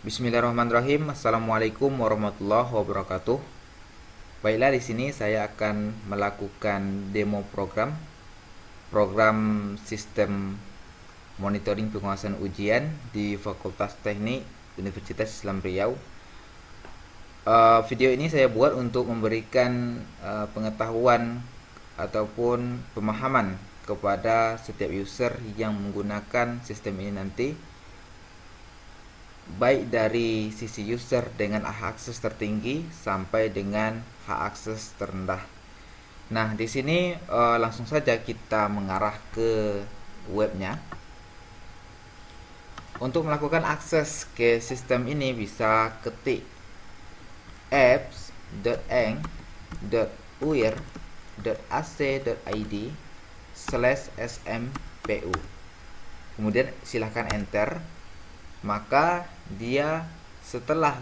Bismillahirrahmanirrahim. Assalamualaikum warahmatullahi wabarakatuh. Baiklah di sini saya akan melakukan demo program program sistem monitoring penguasaan ujian di Fakultas Teknik Universitas Islam Riau. Uh, video ini saya buat untuk memberikan uh, pengetahuan ataupun pemahaman kepada setiap user yang menggunakan sistem ini nanti baik dari sisi user dengan hak akses tertinggi sampai dengan hak akses terendah. Nah, di sini uh, langsung saja kita mengarah ke webnya. Untuk melakukan akses ke sistem ini bisa ketik apps.eng.uir.ac.id slash smpu kemudian silahkan enter maka dia setelah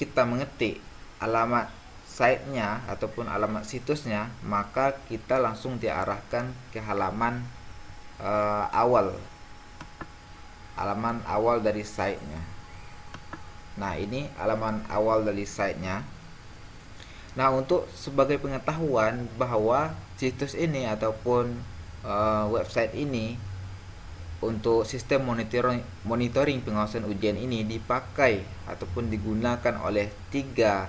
kita mengetik alamat site-nya ataupun alamat situsnya maka kita langsung diarahkan ke halaman uh, awal. Halaman awal dari site-nya. Nah ini halaman awal dari site-nya. Nah untuk sebagai pengetahuan bahwa situs ini ataupun uh, website ini untuk sistem monitoring, monitoring pengawasan ujian ini dipakai ataupun digunakan oleh tiga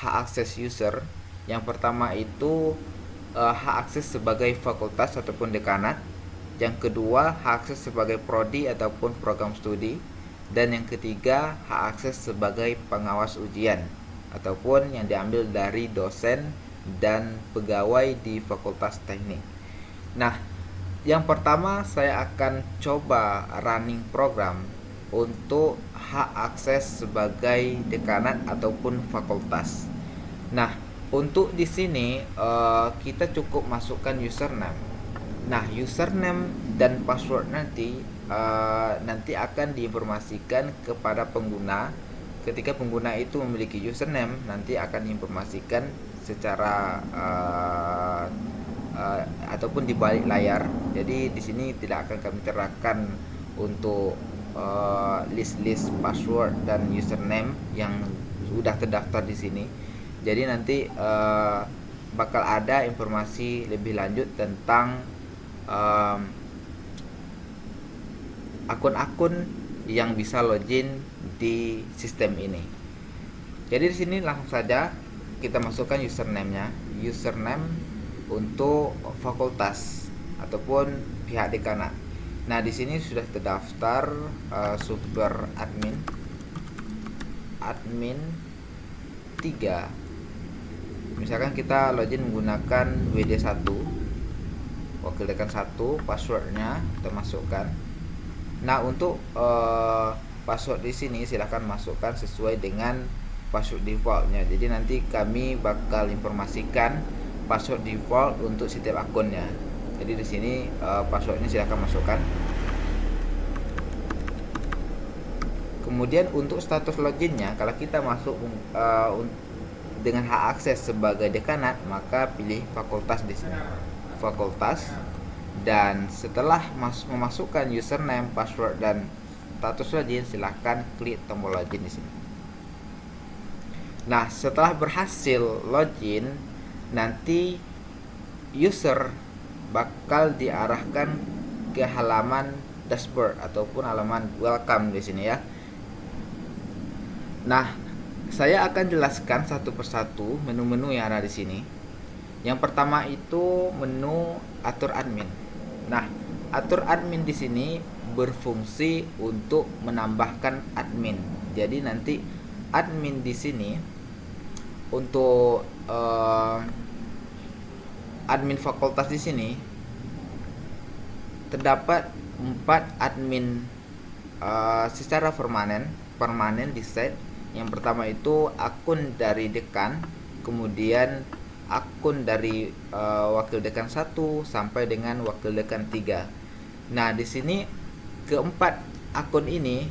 hak akses user. Yang pertama itu uh, hak akses sebagai fakultas ataupun dekanat. Yang kedua hak akses sebagai prodi ataupun program studi. Dan yang ketiga hak akses sebagai pengawas ujian ataupun yang diambil dari dosen dan pegawai di fakultas teknik. Nah, yang pertama saya akan coba running program untuk hak akses sebagai dekanat ataupun fakultas. Nah, untuk di sini uh, kita cukup masukkan username. Nah, username dan password nanti uh, nanti akan diinformasikan kepada pengguna. Ketika pengguna itu memiliki username, nanti akan diinformasikan secara uh, uh, ataupun di balik layar. Jadi di sini tidak akan kami terapkan untuk uh, list-list password dan username yang sudah terdaftar di sini. Jadi nanti uh, bakal ada informasi lebih lanjut tentang akun-akun yang bisa login di sistem ini. Jadi di sini langsung saja kita masukkan username-nya. Username untuk fakultas ataupun pihak dekanat. Nah, di sini sudah terdaftar uh, super admin admin 3. Misalkan kita login menggunakan WD1 wakil dekan 1 passwordnya kita masukkan. Nah, untuk uh, password di sini silahkan masukkan sesuai dengan password defaultnya. Jadi nanti kami bakal informasikan password default untuk setiap akunnya. Jadi di sini uh, passwordnya silahkan masukkan. Kemudian untuk status loginnya, kalau kita masuk uh, dengan hak akses sebagai dekanat, maka pilih fakultas di sini. Fakultas dan setelah mas memasukkan username, password dan status login, silahkan klik tombol login di sini. Nah, setelah berhasil login, nanti user bakal diarahkan ke halaman dashboard ataupun halaman welcome di sini ya. Nah, saya akan jelaskan satu persatu menu-menu yang ada di sini. Yang pertama itu menu atur admin. Nah, atur admin di sini berfungsi untuk menambahkan admin. Jadi nanti admin di sini untuk uh, admin fakultas di sini terdapat empat admin uh, secara permanen permanen di set yang pertama itu akun dari dekan kemudian akun dari uh, wakil dekan satu sampai dengan wakil dekan tiga. Nah di sini keempat akun ini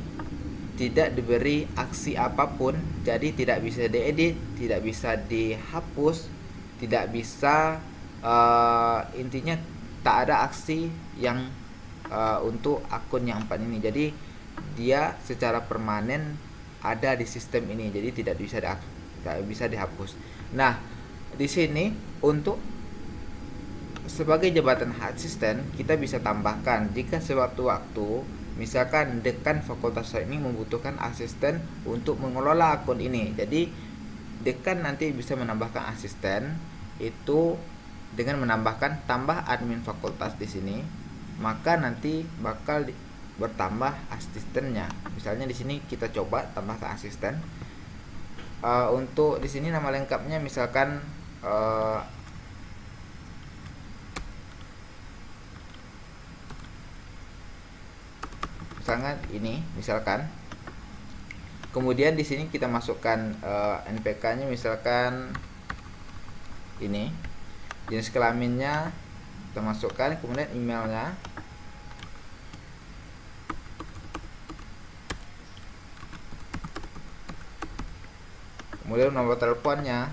tidak diberi aksi apa pun jadi tidak bisa diedit tidak bisa dihapus tidak bisa uh, intinya tak ada aksi yang uh, untuk akun yang empat ini. Jadi dia secara permanen ada di sistem ini jadi tidak bisa tidak bisa dihapus. Nah di sini untuk sebagai jabatan asisten kita bisa tambahkan jika sewaktu-waktu misalkan dekan fakultas ini membutuhkan asisten untuk mengelola akun ini. Jadi dekan nanti bisa menambahkan asisten itu dengan menambahkan tambah admin fakultas di sini. Maka nanti bakal bertambah asistennya. Misalnya di sini kita coba tambahkan asisten. Uh, untuk di sini nama lengkapnya misalkan uh, misalkan ini misalkan kemudian di sini kita masukkan uh, eh, NPK-nya misalkan ini jenis kelaminnya kita masukkan kemudian emailnya kemudian nomor teleponnya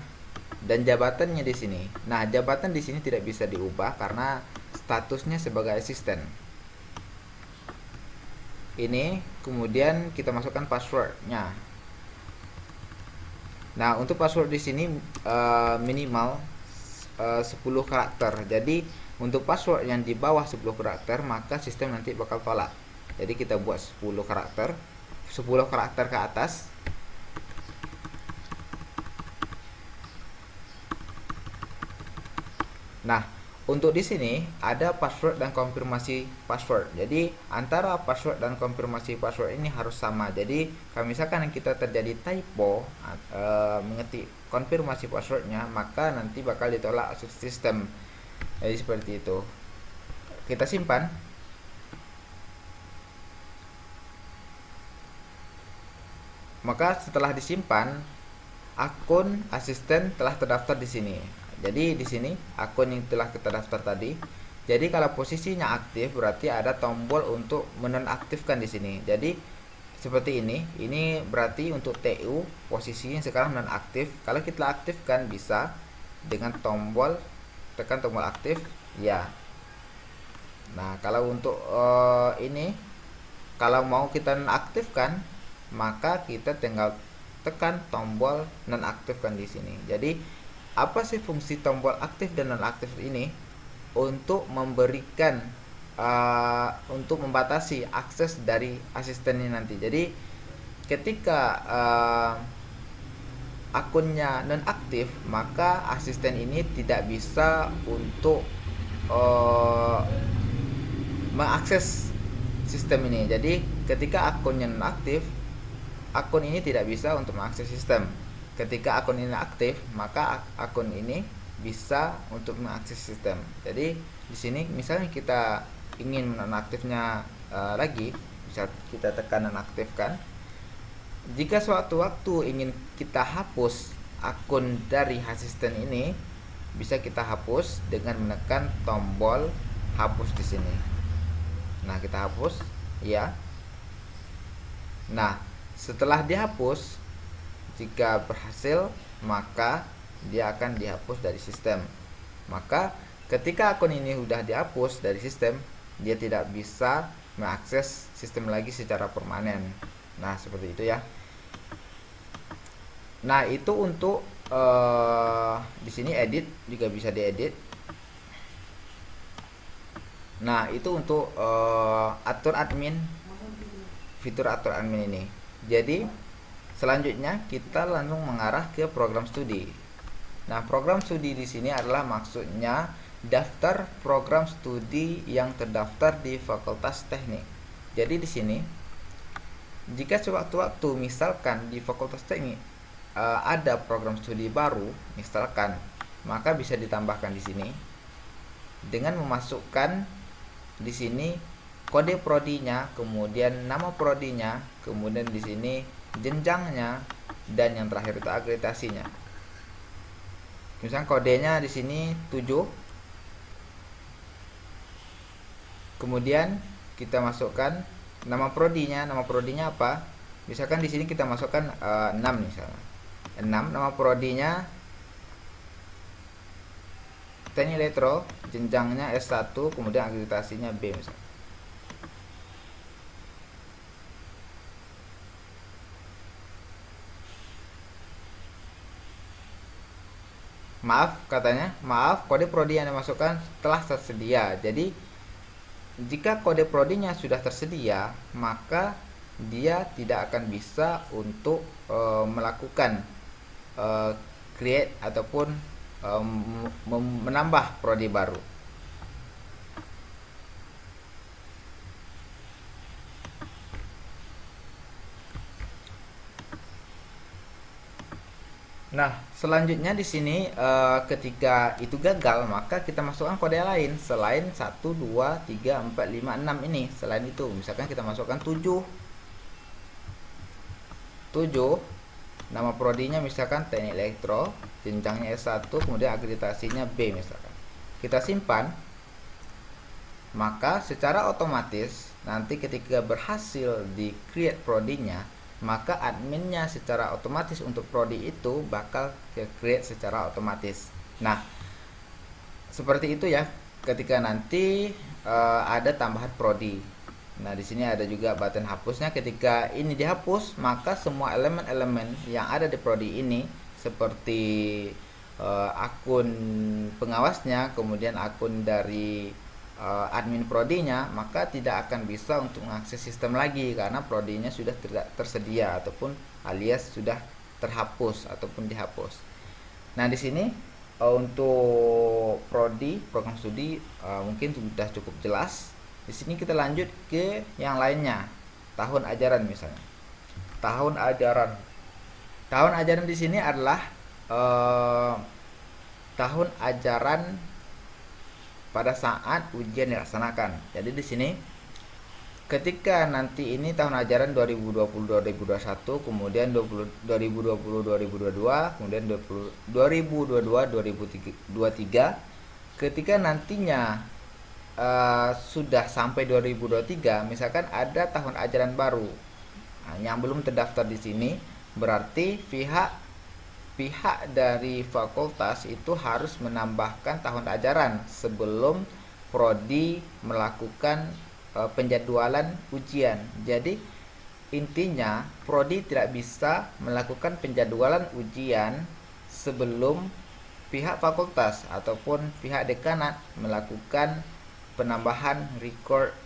dan jabatannya di sini. Nah, jabatan di sini tidak bisa diubah karena statusnya sebagai asisten. Ini kemudian kita masukkan passwordnya. Nah, untuk password di sini uh, minimal eh, uh, 10 karakter. Jadi, untuk password yang di bawah 10 karakter, maka sistem nanti bakal tolak. Jadi, kita buat 10 karakter. 10 karakter ke atas. Nah, untuk di sini ada password dan konfirmasi password. Jadi antara password dan konfirmasi password ini harus sama. Jadi kalau misalkan kita terjadi typo e, mengetik konfirmasi passwordnya, maka nanti bakal ditolak sistem. Jadi seperti itu. Kita simpan. Maka setelah disimpan, akun asisten telah terdaftar di sini. Jadi di sini akun yang telah kita daftar tadi. Jadi kalau posisinya aktif berarti ada tombol untuk menonaktifkan di sini. Jadi seperti ini, ini berarti untuk TU posisinya sekarang nonaktif. Kalau kita aktifkan bisa dengan tombol tekan tombol aktif ya. Nah, kalau untuk uh, ini kalau mau kita nonaktifkan maka kita tinggal tekan tombol nonaktifkan di sini. Jadi apa sih fungsi tombol aktif dan nonaktif ini? Untuk memberikan uh, untuk membatasi akses dari asisten ini nanti. Jadi ketika uh, akunnya nonaktif maka asisten ini tidak bisa untuk uh, mengakses sistem ini. Jadi ketika akunnya nonaktif akun ini tidak bisa untuk mengakses sistem ketika akun ini aktif maka akun ini bisa untuk mengakses sistem. Jadi di sini misalnya kita ingin menonaktifnya uh, lagi bisa kita tekan nonaktifkan jika suatu waktu ingin kita hapus akun dari asisten ini bisa kita hapus dengan menekan tombol hapus di sini. Nah kita hapus ya. Nah setelah dihapus jika berhasil, maka dia akan dihapus dari sistem. Maka ketika akun ini sudah dihapus dari sistem, dia tidak bisa mengakses sistem lagi secara permanen. Nah, seperti itu ya. Nah, itu untuk uh, di sini edit juga bisa diedit. Nah, itu untuk uh, atur admin fitur atur admin ini. Jadi Selanjutnya kita langsung mengarah ke program studi. Nah, program studi di sini adalah maksudnya daftar program studi yang terdaftar di Fakultas Teknik. Jadi di sini jika sewaktu-waktu misalkan di Fakultas Teknik uh, ada program studi baru, misalkan, maka bisa ditambahkan di sini dengan memasukkan di sini kode prodinya, kemudian nama prodinya, kemudian di sini jenjangnya dan yang terakhir itu akreditasinya. Misalnya kodenya di sini 7. Kemudian kita masukkan nama prodinya, nama prodinya apa? Misalkan di sini kita masukkan uh, eh, 6 misalnya. 6 nama prodinya teknik elektro, jenjangnya S1, kemudian akreditasinya B misalnya. Maaf katanya. Maaf kode prodi yang dimasukkan telah tersedia. Jadi jika kode prodinya sudah tersedia maka dia tidak akan bisa untuk e, melakukan e, create ataupun e, menambah prodi baru. Nah, selanjutnya di sini uh, ketika itu gagal, maka kita masukkan kode lain selain 1 2 3 4 5 6 ini. Selain itu, misalkan kita masukkan 7 7 nama prodinya misalkan teknik elektro, jenjangnya S1, kemudian akreditasinya B misalkan. Kita simpan. Maka secara otomatis nanti ketika berhasil di create prodinya maka adminnya secara otomatis untuk prodi itu bakal ke create secara otomatis. Nah, seperti itu ya. Ketika nanti uh, ada tambahan prodi. Nah, di sini ada juga button hapusnya. Ketika ini dihapus, maka semua elemen-elemen yang ada di prodi ini seperti uh, akun pengawasnya, kemudian akun dari uh, admin prodinya maka tidak akan bisa untuk mengakses sistem lagi karena prodinya sudah tidak tersedia ataupun alias sudah terhapus ataupun dihapus. Nah di sini uh, untuk prodi program studi uh, mungkin sudah cukup jelas. Di sini kita lanjut ke yang lainnya tahun ajaran misalnya. Tahun ajaran. Tahun ajaran di sini adalah uh, tahun ajaran pada saat ujian dilaksanakan. Jadi di sini ketika nanti ini tahun ajaran 2020-2021, kemudian 2020-2022, kemudian 2022-2023, ketika nantinya uh, sudah sampai 2023, misalkan ada tahun ajaran baru nah, yang belum terdaftar di sini, berarti pihak pihak dari fakultas itu harus menambahkan tahun ajaran sebelum prodi melakukan e, penjadwalan ujian. Jadi intinya prodi tidak bisa melakukan penjadwalan ujian sebelum pihak fakultas ataupun pihak dekanat melakukan penambahan record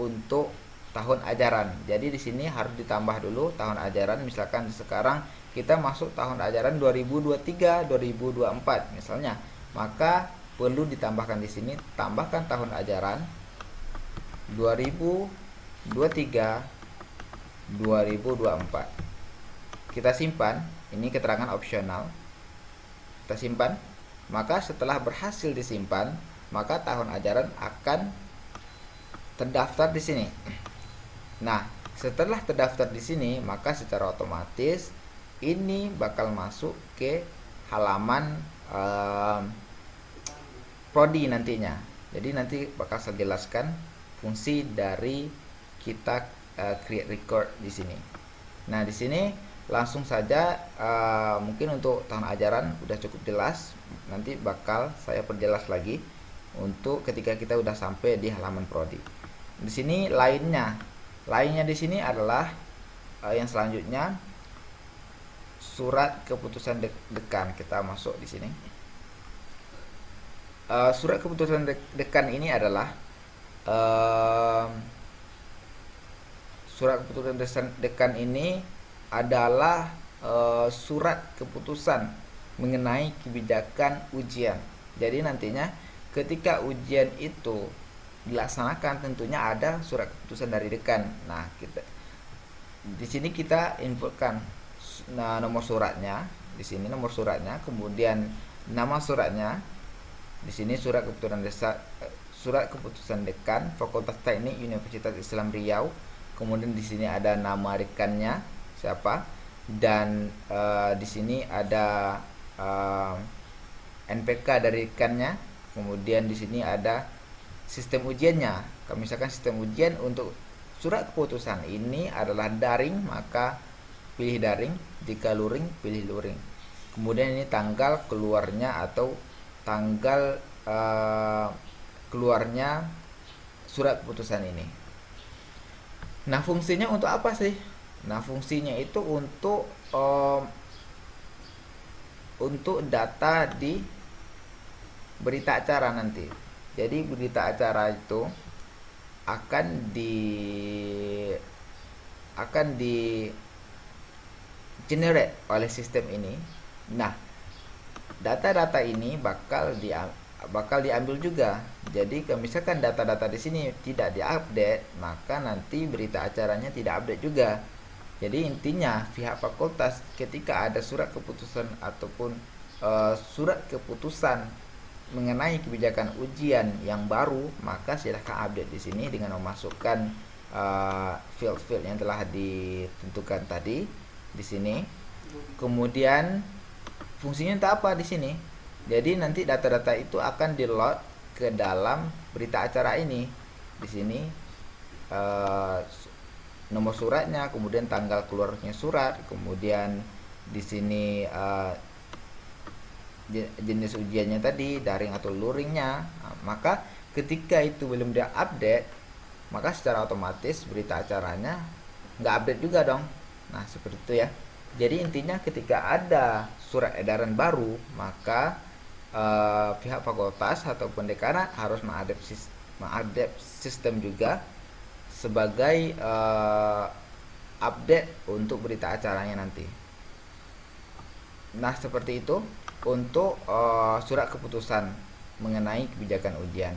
untuk tahun ajaran. Jadi di sini harus ditambah dulu tahun ajaran misalkan sekarang kita masuk tahun ajaran 2023 2024 misalnya. Maka perlu ditambahkan di sini tambahkan tahun ajaran 2023 2024 kita simpan ini keterangan opsional. Kita simpan maka setelah berhasil disimpan maka tahun ajaran akan terdaftar di sini. Nah setelah terdaftar di sini maka secara otomatis ini bakal masuk ke halaman um, prodi nantinya. Jadi nanti bakal saya jelaskan fungsi dari kita uh, create record di sini. Nah, di sini langsung saja uh, mungkin untuk tahun ajaran udah cukup jelas. Nanti bakal saya perjelas lagi untuk ketika kita udah sampai di halaman prodi. Di sini lainnya, lainnya di sini adalah uh, yang selanjutnya surat keputusan de dekan kita masuk di sini. Uh, surat keputusan de dekan ini adalah uh, surat keputusan dekan ini adalah uh, surat keputusan mengenai kebijakan ujian. Jadi nantinya ketika ujian itu dilaksanakan tentunya ada surat keputusan dari dekan. Nah, kita di sini kita inputkan nah, nomor suratnya di sini nomor suratnya kemudian nama suratnya di sini surat keputusan desa surat keputusan dekan Fakultas Teknik Universitas Islam Riau kemudian di sini ada nama rekannya siapa dan uh, di sini ada uh, eh, NPK dari rekannya kemudian di sini ada sistem ujiannya. Misalkan sistem ujian untuk surat keputusan ini adalah daring maka pilih daring jika luring pilih luring. Kemudian ini tanggal keluarnya atau tanggal uh, keluarnya surat keputusan ini. Nah fungsinya untuk apa sih? Nah fungsinya itu untuk um, untuk data di berita acara nanti. Jadi berita acara itu akan di akan di generate oleh sistem ini nah data-data ini bakal di bakal diambil juga. Jadi kalau misalkan data-data di sini tidak diupdate, maka nanti berita acaranya tidak update juga. Jadi intinya pihak fakultas ketika ada surat keputusan ataupun uh, surat keputusan mengenai kebijakan ujian yang baru, maka silahkan update di sini dengan memasukkan uh, field-field yang telah ditentukan tadi di sini. Kemudian fungsinya untuk apa di sini? Jadi nanti data-data itu akan di load ke dalam berita acara ini. Di sini uh, nomor suratnya, kemudian tanggal keluarnya surat, kemudian di sini uh, jenis ujiannya tadi daring atau luringnya. Nah, maka ketika itu belum dia update, maka secara otomatis berita acaranya nggak update juga dong. Nah seperti itu ya. Jadi intinya ketika ada surat edaran baru, maka uh, pihak fakultas ataupun dekanat harus mengadopsi mengadopsi sistem juga sebagai uh, update untuk berita acaranya nanti. Nah, seperti itu untuk uh, surat keputusan mengenai kebijakan ujian.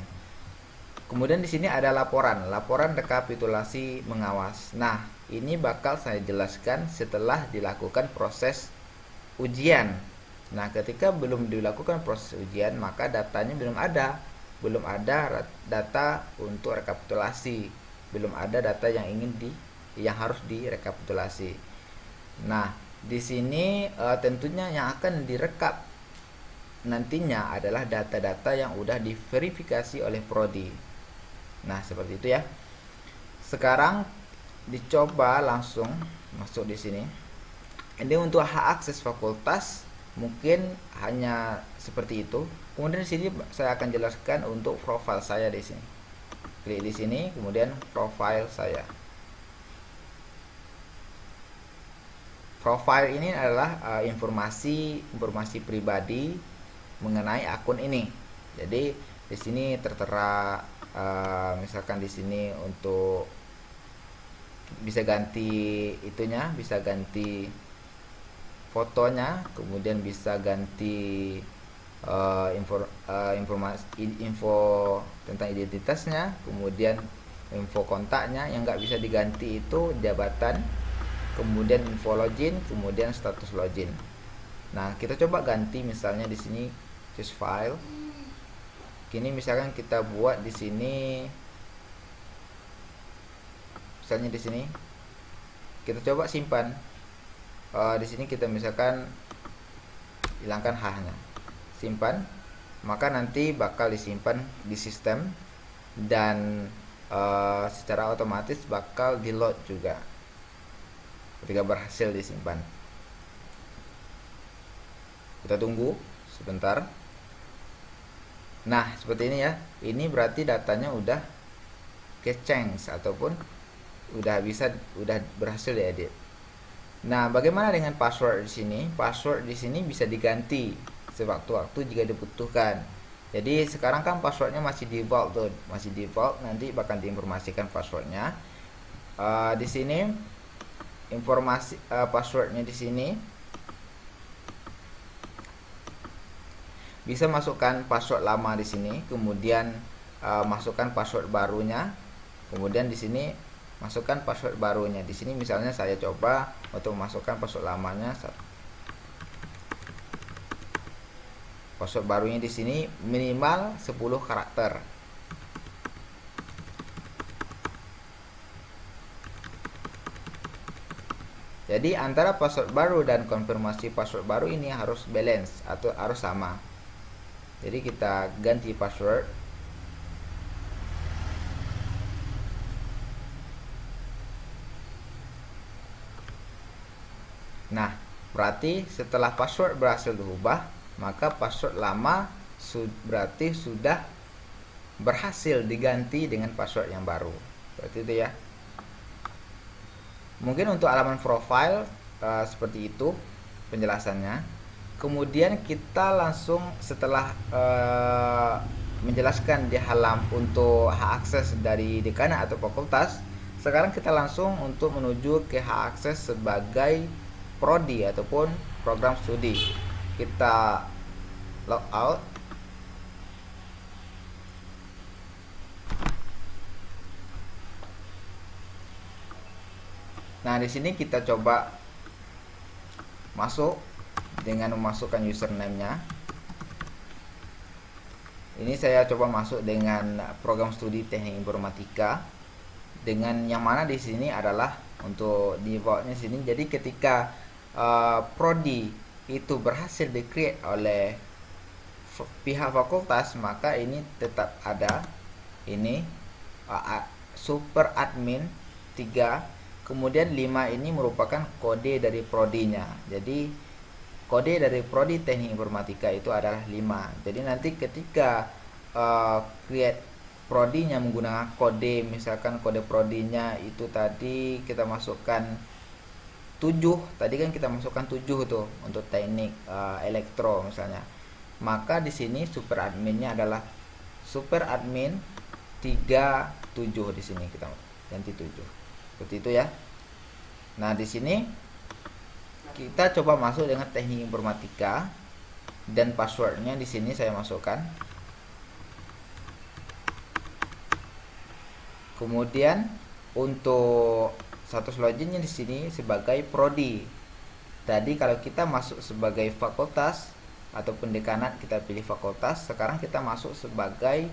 Kemudian di sini ada laporan, laporan rekapitulasi mengawas. Nah, ini bakal saya jelaskan setelah dilakukan proses ujian Nah, ketika belum dilakukan proses ujian, maka datanya belum ada. Belum ada data untuk rekapitulasi. Belum ada data yang ingin di yang harus direkapitulasi. Nah, di sini e, tentunya yang akan direkap nantinya adalah data-data yang udah diverifikasi oleh prodi. Nah, seperti itu ya. Sekarang dicoba langsung masuk di sini. Ini untuk hak akses fakultas mungkin hanya seperti itu. Kemudian di sini saya akan jelaskan untuk profile saya di sini. Klik di sini kemudian profile saya. Profile ini adalah uh, informasi informasi pribadi mengenai akun ini. Jadi di sini tertera uh, misalkan di sini untuk bisa ganti itunya bisa ganti fotonya kemudian bisa ganti uh, info uh, informasi info tentang identitasnya kemudian info kontaknya yang nggak bisa diganti itu jabatan kemudian info login kemudian status login. Nah kita coba ganti misalnya di sini choose file. Kini misalkan kita buat di sini misalnya di sini kita coba simpan. Uh, di sini kita misalkan hilangkan h-nya. Simpan maka nanti bakal disimpan di sistem dan uh, secara otomatis bakal di load juga. Ketika berhasil disimpan. Kita tunggu sebentar. Nah seperti ini ya. Ini berarti datanya udah ke change ataupun udah bisa udah berhasil diedit Nah, bagaimana dengan password di sini? Password di sini bisa diganti sewaktu-waktu jika dibutuhkan. Jadi sekarang kan passwordnya masih default tuh, masih default. Nanti bakal diinformasikan passwordnya. Uh, di sini informasi uh, passwordnya di sini bisa masukkan password lama di sini, kemudian uh, masukkan password barunya, kemudian di sini masukkan password barunya. Di sini misalnya saya coba untuk memasukkan password lamanya password barunya di sini minimal 10 karakter. Jadi antara password baru dan konfirmasi password baru ini harus balance atau harus sama. Jadi kita ganti password Nah, berarti setelah password berhasil diubah, maka password lama su berarti sudah berhasil diganti dengan password yang baru. Berarti itu ya. Mungkin untuk halaman profile uh, seperti itu penjelasannya. kemudian kita langsung setelah uh, menjelaskan di halam untuk hak akses dari dekanat atau fakultas sekarang kita langsung untuk menuju ke hak akses sebagai prodi ataupun program studi kita log out Nah, di sini kita coba masuk dengan memasukkan username-nya. Ini saya coba masuk dengan program studi Teknik Informatika dengan yang mana di sini adalah untuk di bawahnya sini. Jadi ketika uh, prodi itu berhasil di-create oleh pihak fakultas, maka ini tetap ada ini uh, super admin 3 Kemudian 5 ini merupakan kode dari prodinya. Jadi kode dari prodi Teknik Informatika itu adalah 5. Jadi nanti ketika uh, create prodinya menggunakan kode misalkan kode prodinya itu tadi kita masukkan 7. Tadi kan kita masukkan 7 tuh untuk teknik uh, elektro misalnya. Maka di sini super adminnya adalah super admin 37 di sini kita ganti 7 seperti itu ya nah di sini kita coba masuk dengan teknik informatika dan passwordnya di sini saya masukkan kemudian untuk status loginnya di sini sebagai prodi. Tadi kalau kita masuk sebagai fakultas ataupun dekanat kita pilih fakultas sekarang kita masuk sebagai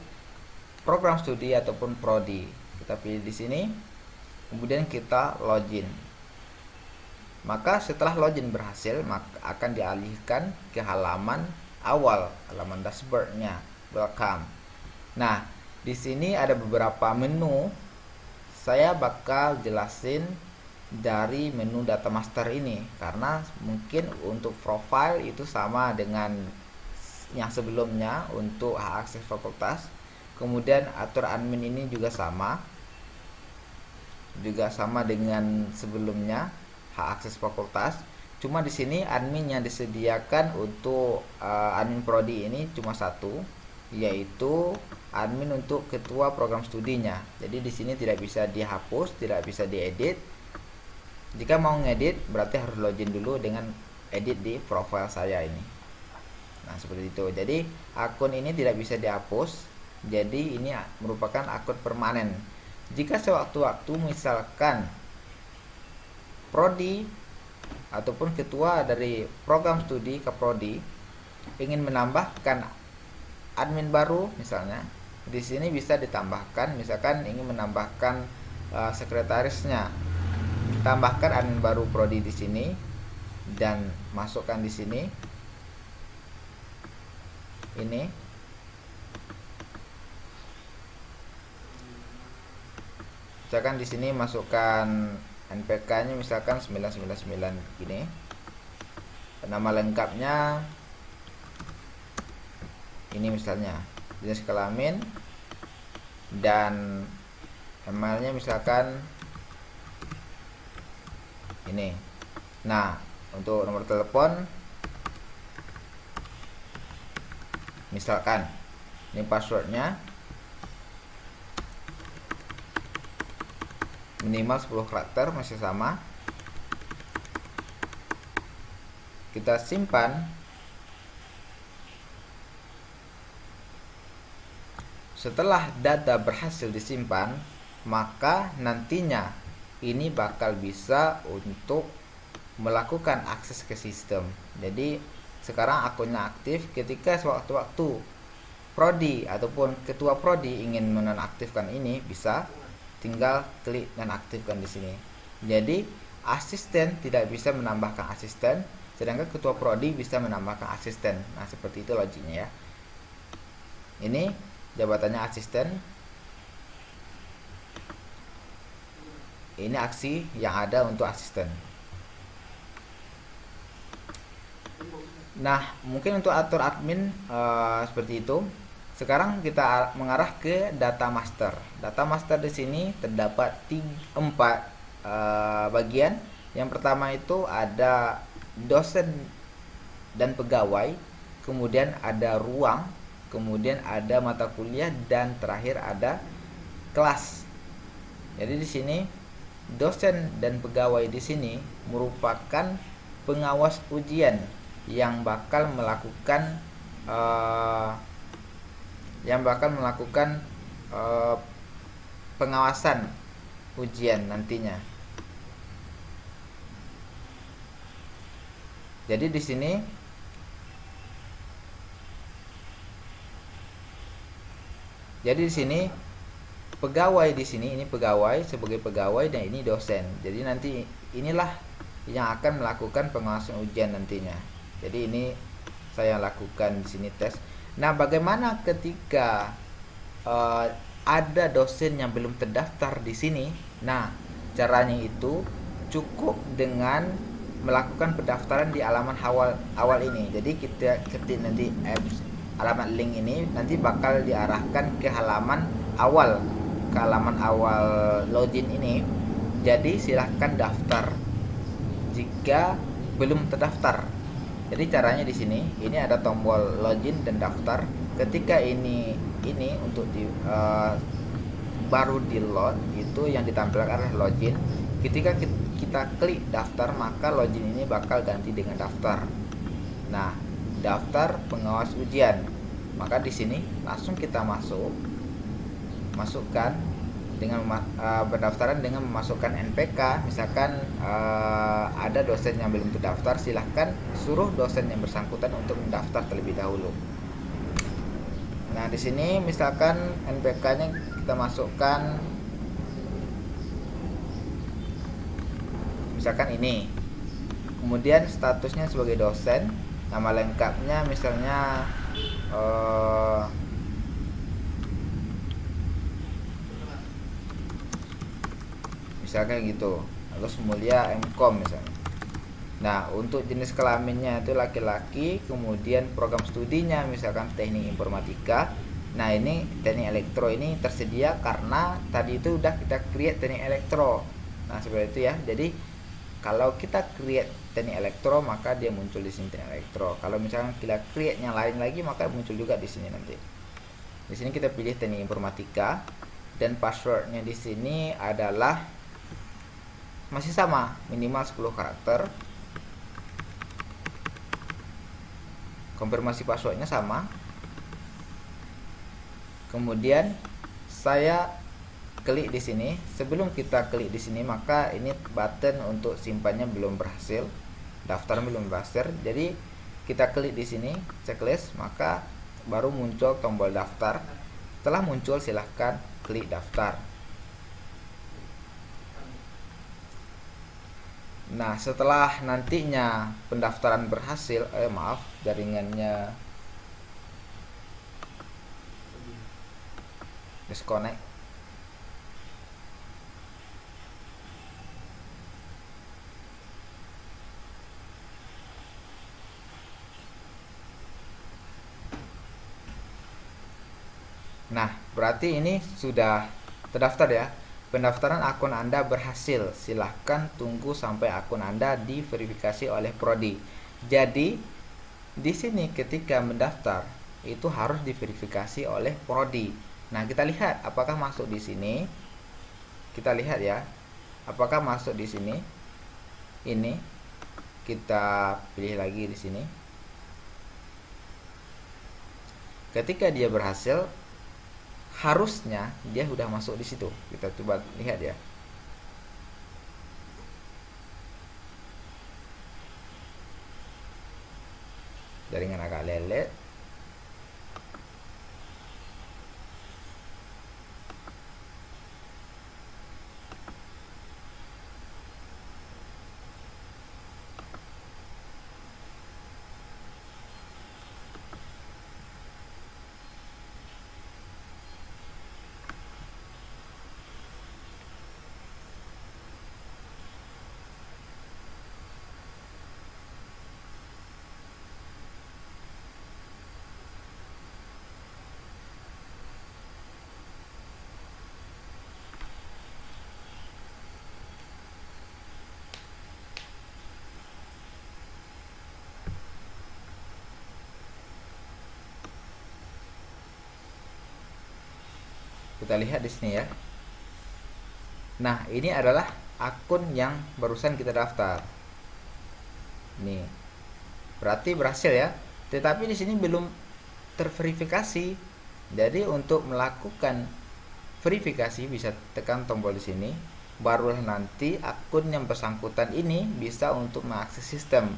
program studi ataupun prodi. Kita pilih di sini kemudian kita login. Maka setelah login berhasil maka akan dialihkan ke halaman awal halaman dashboardnya. Welcome. Nah di sini ada beberapa menu saya bakal jelasin dari menu data master ini. Karena mungkin untuk profile itu sama dengan yang sebelumnya untuk hak akses fakultas. Kemudian atur admin ini juga sama. Juga sama dengan sebelumnya hak akses fakultas. Cuma di sini admin yang disediakan untuk uh, admin prodi ini cuma satu yaitu admin untuk ketua program studinya. Jadi di sini tidak bisa dihapus tidak bisa diedit. Jika mau ngedit berarti harus login dulu dengan edit di profile saya ini. Nah seperti itu. Jadi akun ini tidak bisa dihapus. Jadi ini merupakan akun permanen. Jika sewaktu-waktu misalkan prodi ataupun ketua dari program studi ke prodi ingin menambahkan admin baru misalnya di sini bisa ditambahkan misalkan ingin menambahkan uh, sekretarisnya. Tambahkan admin baru prodi di sini dan masukkan di sini. Ini. Misalkan di sini masukkan NPK nya misalkan 999 gini. Nama lengkapnya. Ini misalnya jenis kelamin dan emailnya misalkan ini. Nah untuk nomor telepon misalkan ini passwordnya minimal 10 karakter masih sama. Kita simpan setelah data berhasil disimpan maka nantinya ini bakal bisa untuk melakukan akses ke sistem jadi sekarang akunnya aktif ketika sewaktu-waktu prodi ataupun ketua prodi ingin menonaktifkan ini bisa tinggal klik dan aktifkan di sini. Jadi asisten tidak bisa menambahkan asisten, sedangkan ketua prodi bisa menambahkan asisten. Nah, seperti itu logiknya ya. Ini jabatannya asisten. Ini aksi yang ada untuk asisten. Nah, mungkin untuk atur admin uh, seperti itu. Sekarang kita mengarah ke data master. Data master di sini terdapat tiga, empat uh, bagian. Yang pertama itu ada dosen dan pegawai, kemudian ada ruang, kemudian ada mata kuliah dan terakhir ada kelas. Jadi di sini dosen dan pegawai di sini merupakan pengawas ujian yang bakal melakukan uh, yang bakal melakukan uh, pengawasan ujian nantinya. Jadi di sini Jadi di sini pegawai di sini ini pegawai sebagai pegawai dan ini dosen. Jadi nanti inilah yang akan melakukan pengawasan ujian nantinya. Jadi ini saya lakukan di sini tes. Nah, bagaimana ketika uh, ada dosen yang belum terdaftar di sini? Nah, caranya itu cukup dengan melakukan pendaftaran di halaman awal awal ini. Jadi kita ketik nanti apps alamat link ini nanti bakal diarahkan ke halaman awal ke halaman awal login ini. Jadi silahkan daftar. Jika belum terdaftar. Jadi caranya di sini ini ada tombol login dan daftar. Ketika ini ini untuk di uh, baru di load itu yang ditampilkan adalah login. Ketika kita klik daftar maka login ini bakal ganti dengan daftar. Nah daftar pengawas ujian. Maka di sini langsung kita masuk masukkan dengan uh, pendaftaran dengan memasukkan NPK misalkan uh, ada dosen yang belum terdaftar silahkan suruh dosen yang bersangkutan untuk mendaftar terlebih dahulu. Nah di sini misalkan NPK-nya kita masukkan misalkan ini. Kemudian statusnya sebagai dosen nama lengkapnya misalnya uh, misalkan gitu. Agus Mulia Mkom misalnya. Nah untuk jenis kelaminnya itu laki-laki kemudian program studinya misalkan teknik informatika. Nah ini teknik elektro ini tersedia karena tadi itu udah kita create teknik elektro. Nah seperti itu ya. Jadi kalau kita create teknik elektro maka dia muncul di sini teknik elektro. Kalau misalnya kita create yang lain lagi maka muncul juga di sini nanti. Di sini kita pilih teknik informatika dan passwordnya di sini adalah masih sama minimal 10 karakter. Konfirmasi passwordnya sama. Kemudian saya klik di sini. Sebelum kita klik di sini, maka ini button untuk simpannya belum berhasil. Daftar belum berhasil. Jadi kita klik di sini checklist, maka baru muncul tombol daftar. Setelah muncul silahkan klik daftar. Nah, setelah nantinya pendaftaran berhasil, eh maaf, jaringannya disconnect Nah, berarti ini sudah terdaftar ya. Pendaftaran akun Anda berhasil. Silahkan tunggu sampai akun Anda diverifikasi oleh Prodi. Jadi, di sini ketika mendaftar itu harus diverifikasi oleh Prodi. Nah, kita lihat apakah masuk di sini. Kita lihat ya. Apakah masuk di sini? Ini kita pilih lagi di sini. Ketika dia berhasil, harusnya dia sudah masuk di situ. Kita coba lihat ya. Jaringan agak lelet kita lihat di sini ya. Nah ini adalah akun yang barusan kita daftar. Nih berarti berhasil ya. Tetapi di sini belum terverifikasi. Jadi untuk melakukan verifikasi bisa tekan tombol di sini. Barulah nanti akun yang bersangkutan ini bisa untuk mengakses sistem.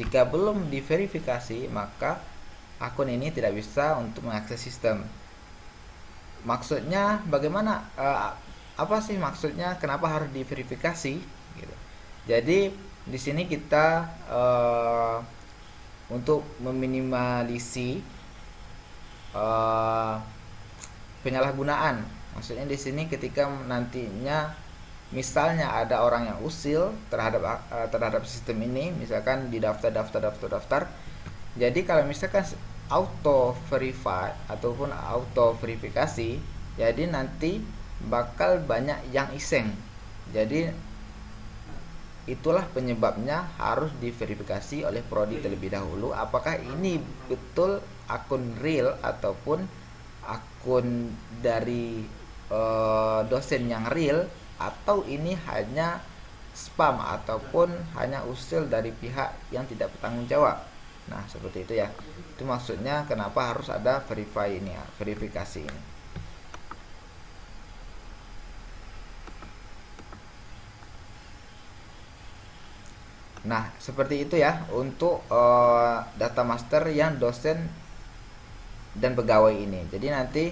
Jika belum diverifikasi maka akun ini tidak bisa untuk mengakses sistem maksudnya bagaimana uh, apa sih maksudnya? Kenapa harus diverifikasi? Gitu. Jadi di sini kita uh, untuk meminimalisi uh, penyalahgunaan. Maksudnya di sini ketika nantinya misalnya ada orang yang usil terhadap uh, terhadap sistem ini misalkan di daftar daftar daftar daftar. Jadi kalau misalkan auto verify ataupun auto verifikasi jadi nanti bakal banyak yang iseng. Jadi itulah penyebabnya harus diverifikasi oleh prodi terlebih dahulu apakah ini betul akun real ataupun akun dari uh, dosen yang real atau ini hanya spam ataupun hanya usil dari pihak yang tidak bertanggung jawab. Nah seperti itu ya itu maksudnya kenapa harus ada verify ini ya verifikasi ini Nah, seperti itu ya untuk uh, data master yang dosen dan pegawai ini. Jadi nanti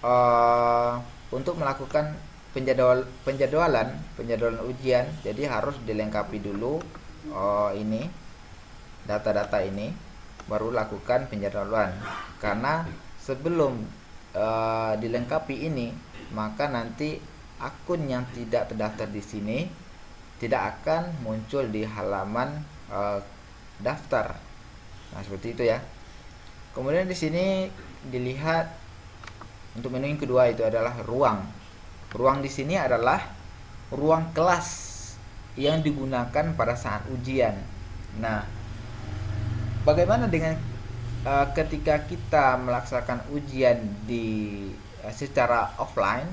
uh, untuk melakukan penjadwal penjadwalan penjadwalan ujian, jadi harus dilengkapi dulu uh, ini data-data ini, baru lakukan penjadwalan. Karena sebelum uh, dilengkapi ini, maka nanti akun yang tidak terdaftar di sini tidak akan muncul di halaman uh, daftar. Nah, seperti itu ya. Kemudian di sini dilihat untuk menu yang kedua itu adalah ruang. Ruang di sini adalah ruang kelas yang digunakan pada saat ujian. Nah, bagaimana dengan uh, ketika kita melaksanakan ujian di uh, secara offline?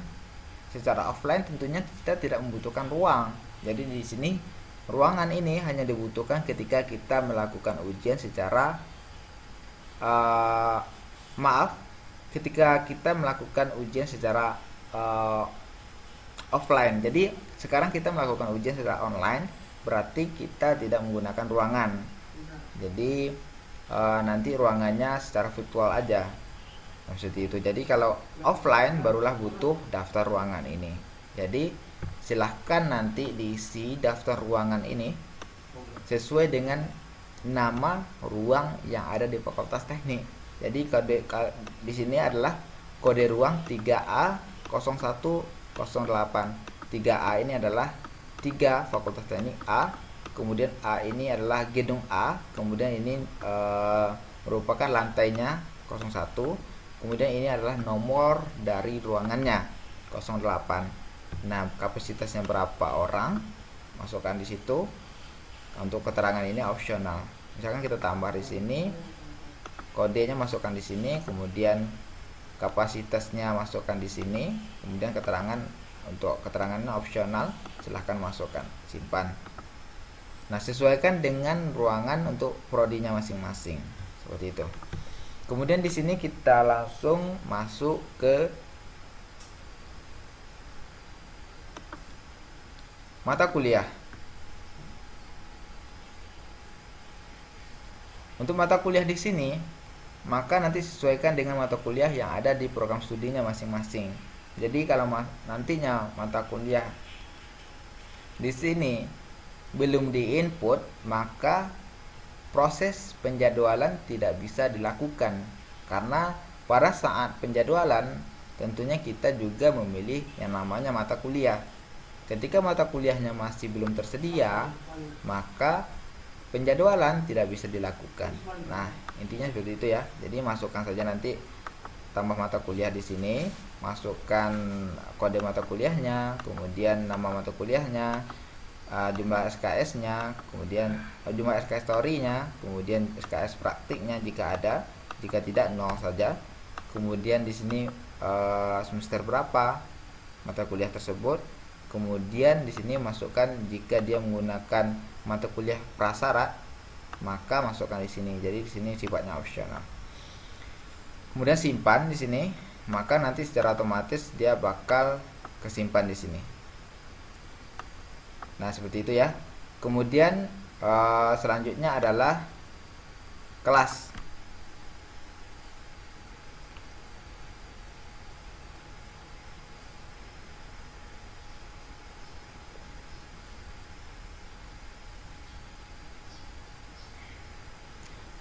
Secara offline tentunya kita tidak membutuhkan ruang jadi di sini ruangan ini hanya dibutuhkan ketika kita melakukan ujian secara uh, maaf ketika kita melakukan ujian secara uh, offline. Jadi sekarang kita melakukan ujian secara online berarti kita tidak menggunakan ruangan. Jadi uh, nanti ruangannya secara virtual aja. Seperti itu. Jadi kalau offline barulah butuh daftar ruangan ini. Jadi silahkan nanti diisi daftar ruangan ini sesuai dengan nama ruang yang ada di fakultas teknik jadi kode di sini adalah kode ruang 3A 0108 3A ini adalah 3 fakultas teknik A kemudian A ini adalah gedung A kemudian ini e, merupakan lantainya 01 kemudian ini adalah nomor dari ruangannya 08 Nah, kapasitasnya berapa orang? Masukkan di situ. Untuk keterangan ini opsional. Misalkan kita tambah di sini, kodenya masukkan di sini, kemudian kapasitasnya masukkan di sini, kemudian keterangan untuk keterangannya opsional, silahkan masukkan, simpan. Nah, sesuaikan dengan ruangan untuk prodinya masing-masing. Seperti itu. Kemudian di sini kita langsung masuk ke mata kuliah. Untuk mata kuliah di sini, maka nanti sesuaikan dengan mata kuliah yang ada di program studinya masing-masing. Jadi kalau nantinya mata kuliah di sini belum diinput, maka proses penjadwalan tidak bisa dilakukan karena pada saat penjadwalan tentunya kita juga memilih yang namanya mata kuliah. Ketika mata kuliahnya masih belum tersedia, maka penjadwalan tidak bisa dilakukan. Nah, intinya seperti itu ya. Jadi masukkan saja nanti tambah mata kuliah di sini, masukkan kode mata kuliahnya, kemudian nama mata kuliahnya, uh, jumlah SKS-nya, kemudian uh, jumlah SKS story-nya, kemudian SKS praktiknya jika ada, jika tidak nol saja. Kemudian di sini uh, semester berapa mata kuliah tersebut. Kemudian di sini masukkan jika dia menggunakan mata kuliah prasyarat maka masukkan di sini. Jadi di sini sifatnya opsional. Kemudian simpan di sini maka nanti secara otomatis dia bakal kesimpan di sini nah seperti itu ya kemudian uh, selanjutnya adalah kelas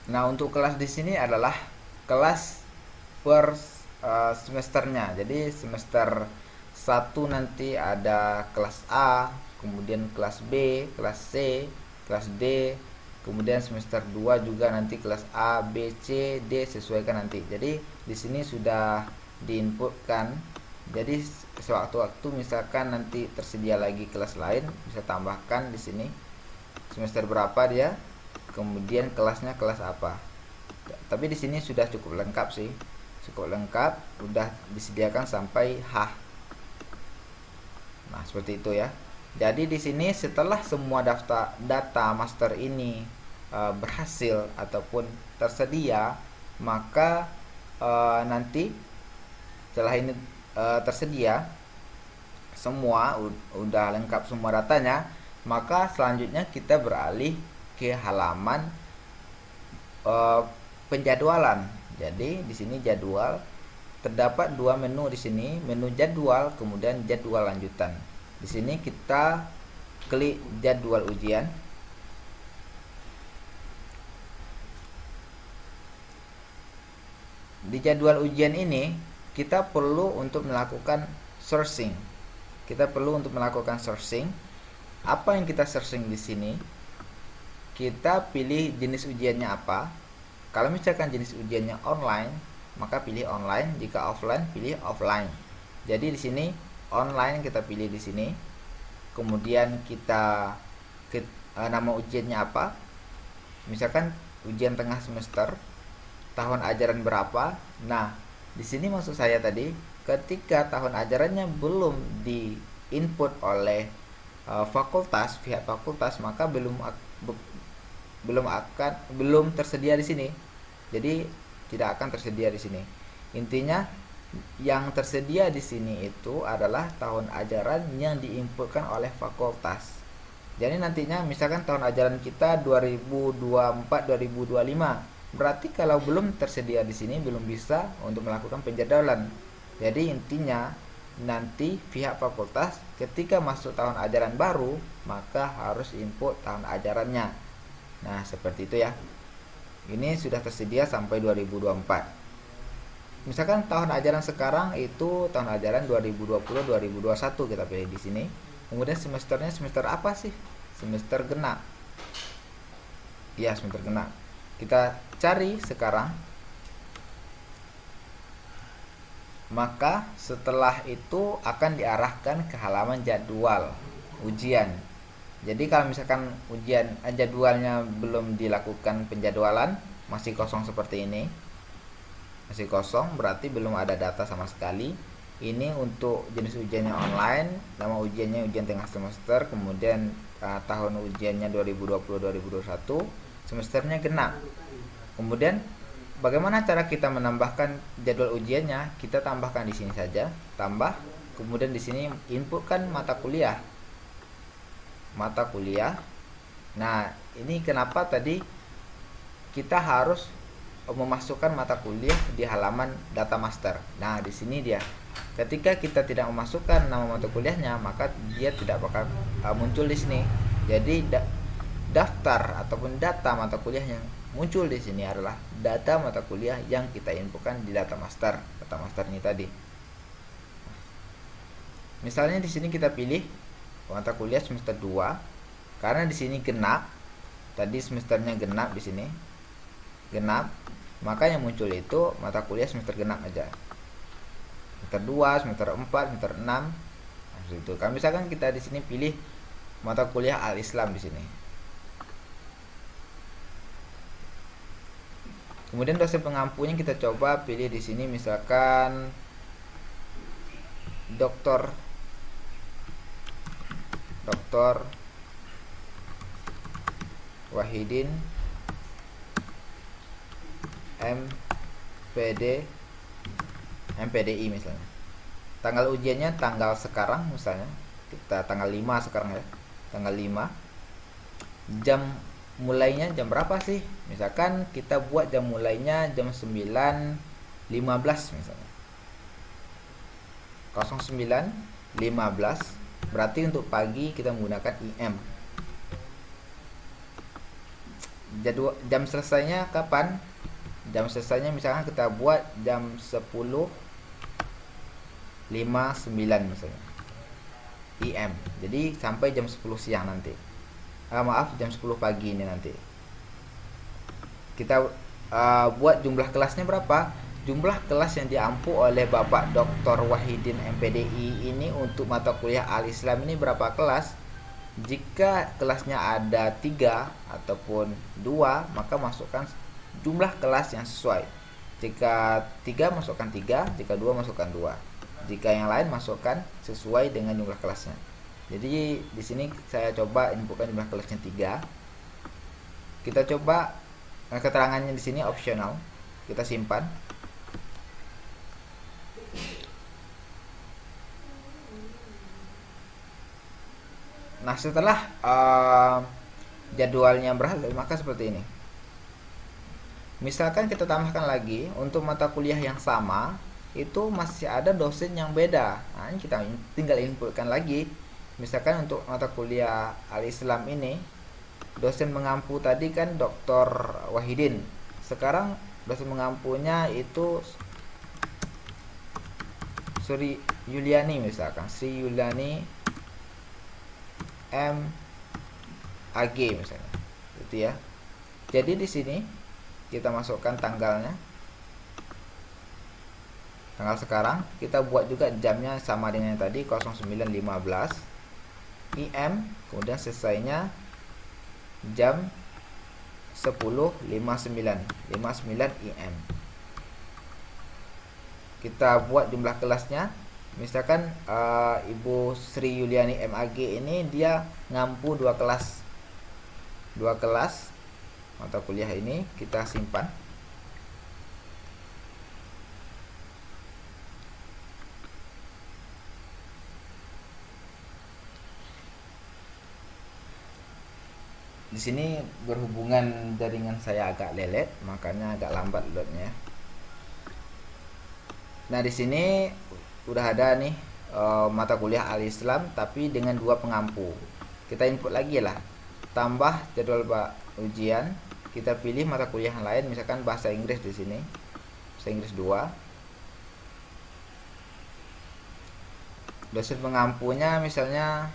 Nah, untuk kelas di sini adalah kelas per uh, semesternya. Jadi semester 1 nanti ada kelas A, kemudian kelas B, kelas C, kelas D, kemudian semester 2 juga nanti kelas A, B, C, D sesuaikan nanti. Jadi di sini sudah diinputkan. Jadi sewaktu-waktu misalkan nanti tersedia lagi kelas lain bisa tambahkan di sini. Semester berapa dia? Kemudian kelasnya kelas apa? Tapi di sini sudah cukup lengkap sih. Cukup lengkap udah disediakan sampai H. Nah seperti itu ya jadi di sini setelah semua daftar data master ini e, berhasil ataupun tersedia maka e, nanti setelah ini e, tersedia semua udah lengkap semua datanya maka selanjutnya kita beralih ke halaman uh, penjadwalan. Jadi di sini jadwal terdapat dua menu di sini, menu jadwal kemudian jadwal lanjutan. Di sini kita klik jadwal ujian. Di jadwal ujian ini kita perlu untuk melakukan sourcing. Kita perlu untuk melakukan sourcing. Apa yang kita sourcing di sini? kita pilih jenis ujiannya apa kalau misalkan jenis ujiannya online maka pilih online jika offline pilih offline jadi di sini online kita pilih di sini kemudian kita ke, uh, nama ujiannya apa misalkan ujian tengah semester tahun ajaran berapa nah di sini maksud saya tadi ketika tahun ajarannya belum di input oleh uh, fakultas pihak fakultas maka belum belum akan belum tersedia di sini. Jadi tidak akan tersedia di sini. Intinya yang tersedia di sini itu adalah tahun ajaran yang diinputkan oleh fakultas. Jadi nantinya misalkan tahun ajaran kita 2024-2025. Berarti kalau belum tersedia di sini belum bisa untuk melakukan penjadwalan. Jadi intinya nanti pihak fakultas ketika masuk tahun ajaran baru maka harus input tahun ajarannya Nah, seperti itu ya. Ini sudah tersedia sampai 2024. Misalkan tahun ajaran sekarang itu tahun ajaran 2020-2021 kita pilih di sini. Kemudian semesternya semester apa sih? Semester genap. Ya, semester genap. Kita cari sekarang. Maka setelah itu akan diarahkan ke halaman jadwal ujian jadi kalau misalkan ujian eh, jadwalnya belum dilakukan penjadwalan masih kosong seperti ini masih kosong berarti belum ada data sama sekali. Ini untuk jenis ujiannya online nama ujiannya ujian tengah semester kemudian uh, tahun ujiannya 2020-2021 semesternya genap. Kemudian bagaimana cara kita menambahkan jadwal ujiannya? Kita tambahkan di sini saja tambah kemudian di sini inputkan mata kuliah. Mata kuliah. Nah, ini kenapa tadi kita harus memasukkan mata kuliah di halaman data master. Nah, di sini dia. Ketika kita tidak memasukkan nama mata kuliahnya, maka dia tidak bakal uh, muncul di sini. Jadi da daftar ataupun data mata kuliah yang muncul di sini adalah data mata kuliah yang kita inputkan di data master. Data master ini tadi. Misalnya di sini kita pilih mata kuliah semester 2 karena di sini genap tadi semesternya genap di sini genap maka yang muncul itu mata kuliah semester genap aja semester 2 semester 4 semester 6 nah, itu kan misalkan kita di sini pilih mata kuliah al Islam di sini kemudian dosen pengampunya kita coba pilih di sini misalkan Dr. Dr. Wahidin MPD MPDI misalnya. Tanggal ujiannya tanggal sekarang misalnya. Kita tanggal 5 sekarang ya. Tanggal 5 jam mulainya jam berapa sih? Misalkan kita buat jam mulainya jam 9.15 misalnya. 09.15 berarti untuk pagi kita menggunakan IM jadwal jam selesainya kapan jam selesainya misalkan kita buat jam 10.59 misalnya. IM jadi sampai jam 10 siang nanti. Ah, maaf jam 10 pagi ini nanti. Kita uh, buat jumlah kelasnya berapa? Jumlah kelas yang diampu oleh Bapak Dr. Wahidin MPDI ini untuk mata kuliah Al-Islam ini berapa kelas? Jika kelasnya ada tiga ataupun dua maka masukkan jumlah kelas yang sesuai. Jika tiga masukkan tiga. Jika dua masukkan dua. Jika yang lain masukkan sesuai dengan jumlah kelasnya. Jadi di sini saya coba inputkan jumlah kelasnya tiga. Kita coba eh, keterangannya di sini optional kita simpan. Nah setelah uh, jadwalnya berhasil maka seperti ini. Misalkan kita tambahkan lagi untuk mata kuliah yang sama itu masih ada dosen yang beda. Nah, ini kita tinggal inputkan lagi. Misalkan untuk mata kuliah Al-Islam ini dosen mengampu tadi kan Dr. Wahidin. Sekarang dosen mengampunya itu Sri Yuliani misalkan, Sri Yuliani M AG misalnya gitu ya jadi di sini kita masukkan tanggalnya. Tanggal sekarang kita buat juga jamnya sama dengan yang tadi 09.15 IM kemudian selesainya jam 10.59 59 IM kita buat jumlah kelasnya. Misalkan uh, Ibu Sri Yuliani MAG ini dia ngampu dua kelas. Dua kelas mata kuliah ini kita simpan di sini berhubungan jaringan saya agak lelet makanya agak lambat loadnya nah di sini udah ada nih uh, mata kuliah al-Islam tapi dengan dua pengampu. Kita input lagi lah. Tambah jadwal pak ujian. Kita pilih mata kuliah yang lain misalkan bahasa Inggris di sini. Bahasa Inggris 2. Dosen pengampunya misalnya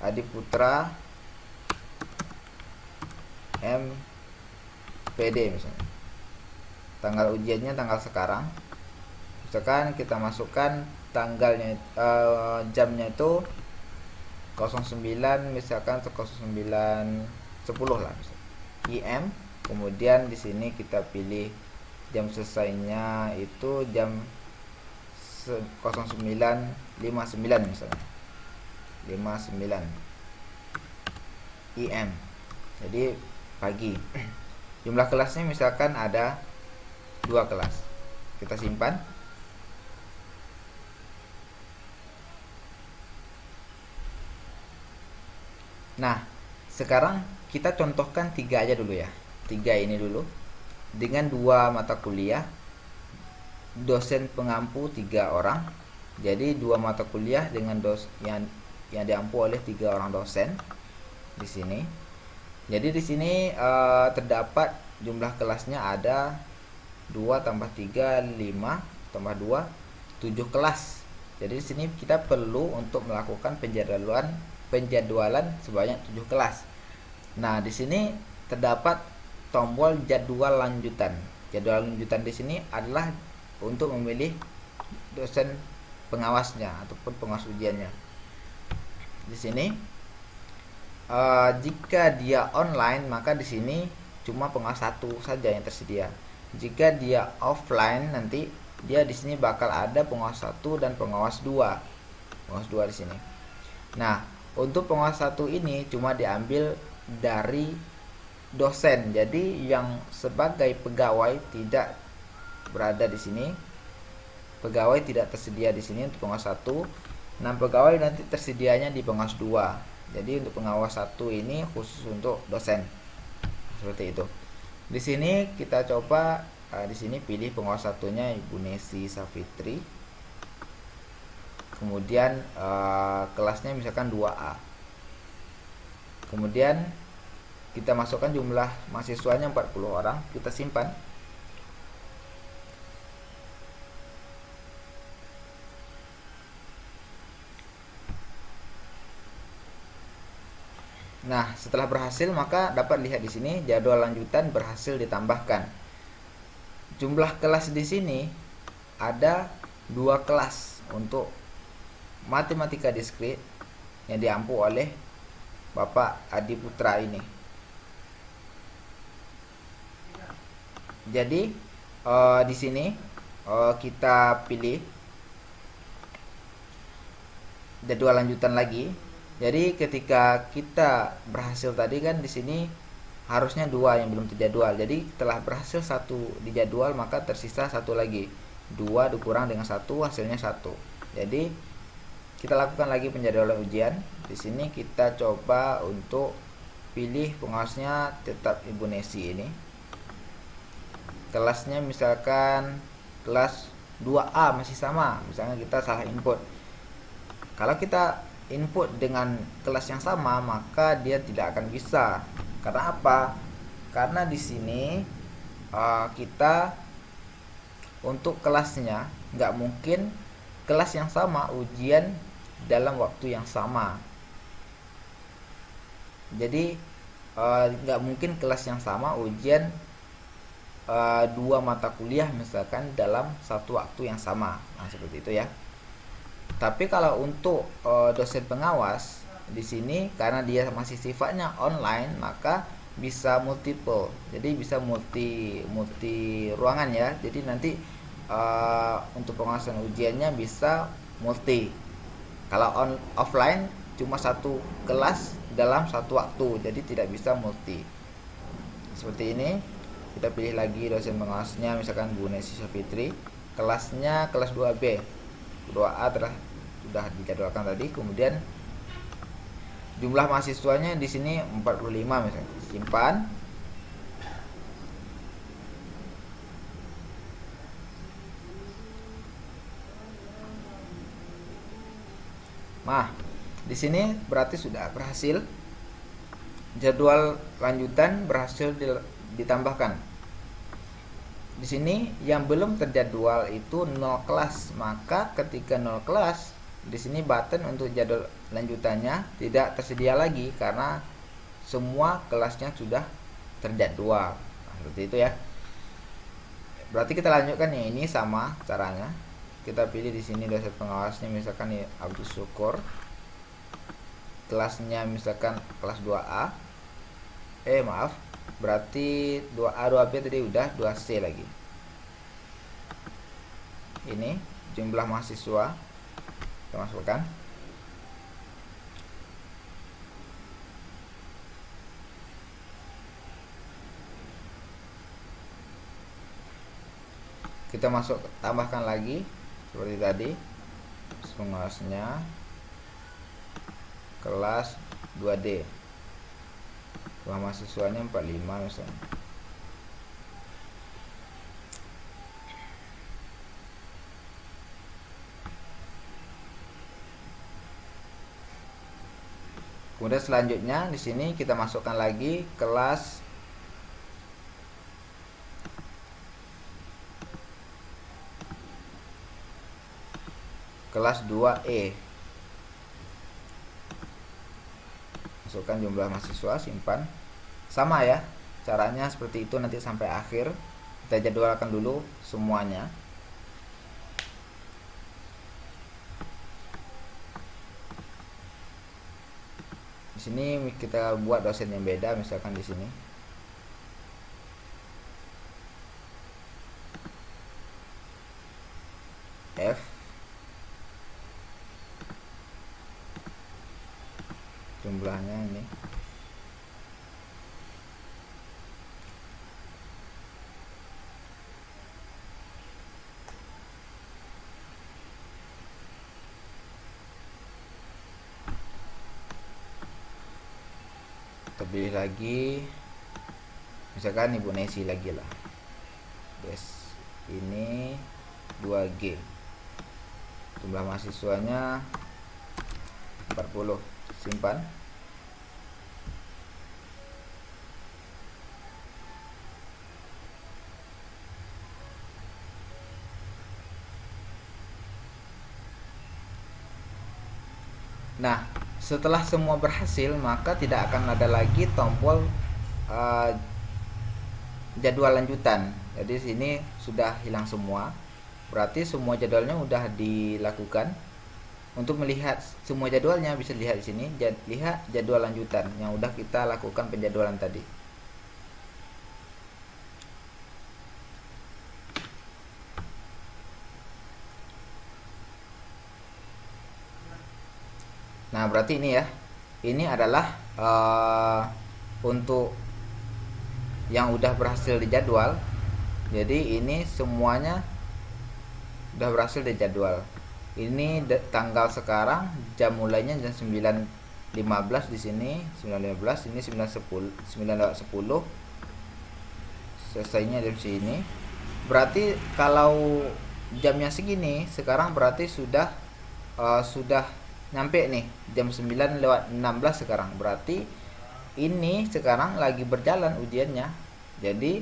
Adi Putra M PD misalnya tanggal ujiannya tanggal sekarang misalkan kita masukkan tanggalnya uh, jamnya itu 09 misalkan 09 10 lah misalkan. IM kemudian di sini kita pilih jam selesainya itu jam 09.59 misalnya. 59 IM jadi pagi. Jumlah kelasnya misalkan ada dua kelas. Kita simpan nah sekarang kita contohkan tiga aja dulu ya. Tiga ini dulu. Dengan dua mata kuliah dosen pengampu tiga orang. Jadi dua mata kuliah dengan dos yang yang diampu oleh tiga orang dosen di sini. Jadi di sini uh, terdapat jumlah kelasnya ada 2 tambah 3 5 tambah 2 7 kelas. Jadi di sini kita perlu untuk melakukan penjadwalan penjadwalan sebanyak 7 kelas. Nah di sini terdapat tombol jadwal lanjutan. Jadwal lanjutan di sini adalah untuk memilih dosen pengawasnya ataupun pengawas ujiannya. Di sini uh, jika dia online maka di sini cuma pengawas satu saja yang tersedia. Jika dia offline nanti dia di sini bakal ada pengawas satu dan pengawas dua. Pengawas dua di sini. Nah untuk pengawas satu ini cuma diambil dari dosen. Jadi yang sebagai pegawai tidak berada di sini. Pegawai tidak tersedia di sini untuk pengawas satu. Nah pegawai nanti tersedianya di pengawas dua. Jadi untuk pengawas satu ini khusus untuk dosen. Seperti itu. Di sini kita coba uh, di sini pilih pengawas satunya Ibu Nesi Safitri kemudian uh, kelasnya misalkan 2A kemudian kita masukkan jumlah mahasiswanya 40 orang kita simpan Nah, setelah berhasil maka dapat lihat di sini jadwal lanjutan berhasil ditambahkan. Jumlah kelas di sini ada dua kelas untuk matematika diskrit yang diampu oleh Bapak Adi Putra ini. Jadi uh, di sini uh, kita pilih jadwal lanjutan lagi jadi ketika kita berhasil tadi kan di sini harusnya dua yang belum terjadwal. Jadi telah berhasil satu dijadwal maka tersisa satu lagi. Dua dikurang dengan satu hasilnya satu. Jadi kita lakukan lagi penjadwalan ujian. Di sini kita coba untuk pilih pengawasnya tetap Ibu Nesi ini. Kelasnya misalkan kelas 2A masih sama. Misalnya kita salah input. Kalau kita input dengan kelas yang sama maka dia tidak akan bisa karena apa karena di sini uh, kita untuk kelasnya nggak mungkin kelas yang sama ujian dalam waktu yang sama jadi uh, nggak uh, mungkin kelas yang sama ujian uh, dua mata kuliah misalkan dalam satu waktu yang sama nah seperti itu ya tapi kalau untuk uh, dosen pengawas di sini karena dia masih sifatnya online, maka bisa multiple. Jadi bisa multi multi ruangan ya. Jadi nanti uh, untuk pengawasan ujiannya bisa multi. Kalau on offline cuma satu kelas dalam satu waktu, jadi tidak bisa multi. Seperti ini, kita pilih lagi dosen pengawasnya, misalkan Bu Nesi Fitri, kelasnya kelas 2B. 2A telah sudah dijadwalkan tadi kemudian jumlah mahasiswanya di sini 45 misalnya simpan Nah, di sini berarti sudah berhasil. Jadwal lanjutan berhasil ditambahkan. Di sini yang belum terjadwal itu 0 kelas, maka ketika 0 kelas di sini button untuk jadwal lanjutannya tidak tersedia lagi karena semua kelasnya sudah terjadwal. Nah, seperti itu ya. Berarti kita lanjutkan ya ini sama caranya kita pilih di sini dosen pengawasnya misalkan nih Abdul Syukur. Kelasnya misalkan kelas 2A eh maaf berarti 2A 2B tadi udah 2C lagi. Ini jumlah mahasiswa kita masukkan. Kita masuk tambahkan lagi seperti tadi pengawasnya kelas 2D kelas mahasiswanya 45 misalnya. Kemudian selanjutnya di sini kita masukkan lagi kelas kelas 2E. Masukkan jumlah mahasiswa, simpan. Sama ya, caranya seperti itu nanti sampai akhir. Kita jadwalkan dulu semuanya. Di sini kita buat dosen yang beda misalkan di sini. F jumlahnya ini. Terpilih lagi misalkan ibu Nesi lagi lah. Yes ini 2G jumlah mahasiswanya 40 simpan Nah, setelah semua berhasil, maka tidak akan ada lagi tombol uh, jadwal lanjutan. Jadi sini sudah hilang semua. Berarti semua jadwalnya sudah dilakukan. Untuk melihat semua jadwalnya bisa lihat di sini, jad, lihat jadwal lanjutan yang sudah kita lakukan penjadwalan tadi. Nah, berarti ini ya. Ini adalah uh, untuk yang udah berhasil dijadwal. Jadi ini semuanya udah berhasil dijadwal. Ini tanggal sekarang jam mulainya jam 9.15 di sini, 9.15 ini 9.10 9.10 selesainya jam sini. Berarti kalau jamnya segini, sekarang berarti sudah uh, sudah nyampe nih jam 9 lewat 16 sekarang. Berarti ini sekarang lagi berjalan ujiannya. Jadi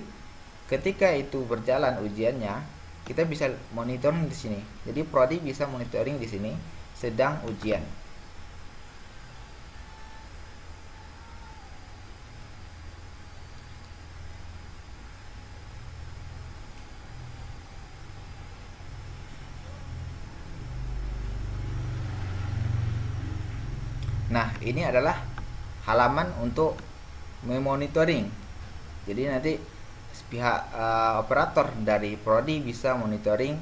ketika itu berjalan ujiannya kita bisa monitoring di sini jadi prodi bisa monitoring di sini sedang ujian Nah, ini adalah halaman untuk memonitoring. Jadi nanti pihak uh, operator dari prodi bisa monitoring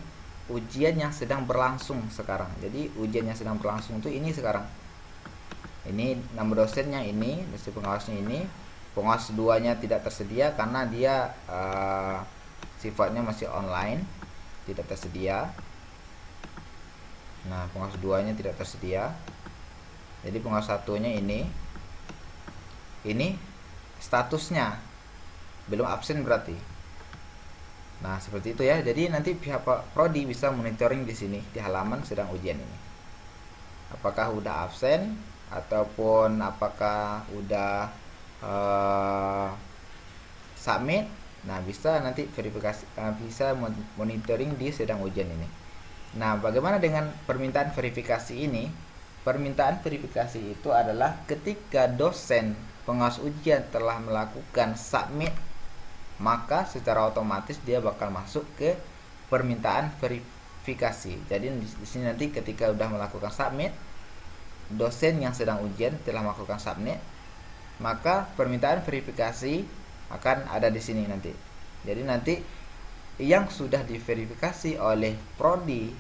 ujian yang sedang berlangsung sekarang. Jadi ujian yang sedang berlangsung itu ini sekarang. Ini nama dosennya ini, dosen pengawasnya ini. Pengawas duanya tidak tersedia karena dia uh, sifatnya masih online, tidak tersedia. Nah, pengawas duanya tidak tersedia jadi pengawas satunya ini ini statusnya belum absen berarti. Nah seperti itu ya. Jadi nanti pihak prodi bisa monitoring di sini di halaman sedang ujian ini. Apakah udah absen ataupun apakah udah uh, submit? Nah bisa nanti verifikasi uh, bisa monitoring di sedang ujian ini. Nah bagaimana dengan permintaan verifikasi ini? Permintaan verifikasi itu adalah ketika dosen pengawas ujian telah melakukan submit, maka secara otomatis dia bakal masuk ke permintaan verifikasi. Jadi di sini nanti ketika sudah melakukan submit, dosen yang sedang ujian telah melakukan submit, maka permintaan verifikasi akan ada di sini nanti. Jadi nanti yang sudah diverifikasi oleh prodi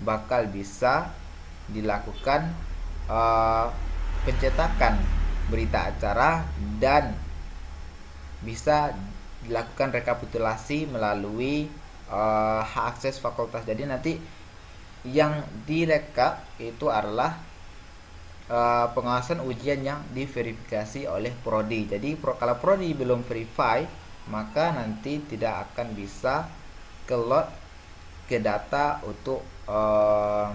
bakal bisa dilakukan uh, pencetakan berita acara dan bisa dilakukan rekapitulasi melalui uh, hak akses fakultas. Jadi nanti yang direkap itu adalah uh, pengawasan ujian yang diverifikasi oleh prodi. Jadi pro, kalau prodi belum verify, maka nanti tidak akan bisa kelot ke data untuk uh,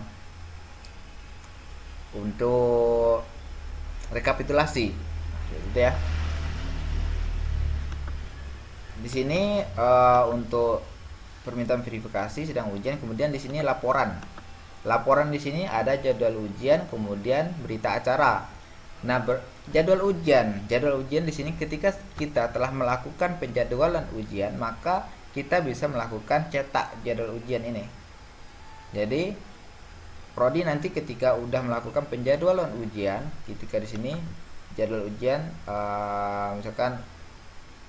untuk rekapitulasi gitu ya di sini uh, untuk permintaan verifikasi sedang ujian kemudian di sini laporan. Laporan di sini ada jadwal ujian kemudian berita acara. Nah ber, jadwal ujian. Jadwal ujian di sini ketika kita telah melakukan penjadwalan ujian maka kita bisa melakukan cetak jadwal ujian ini. Jadi prodi nanti ketika udah melakukan penjadwalan ujian ketika di sini jadwal ujian uh, misalkan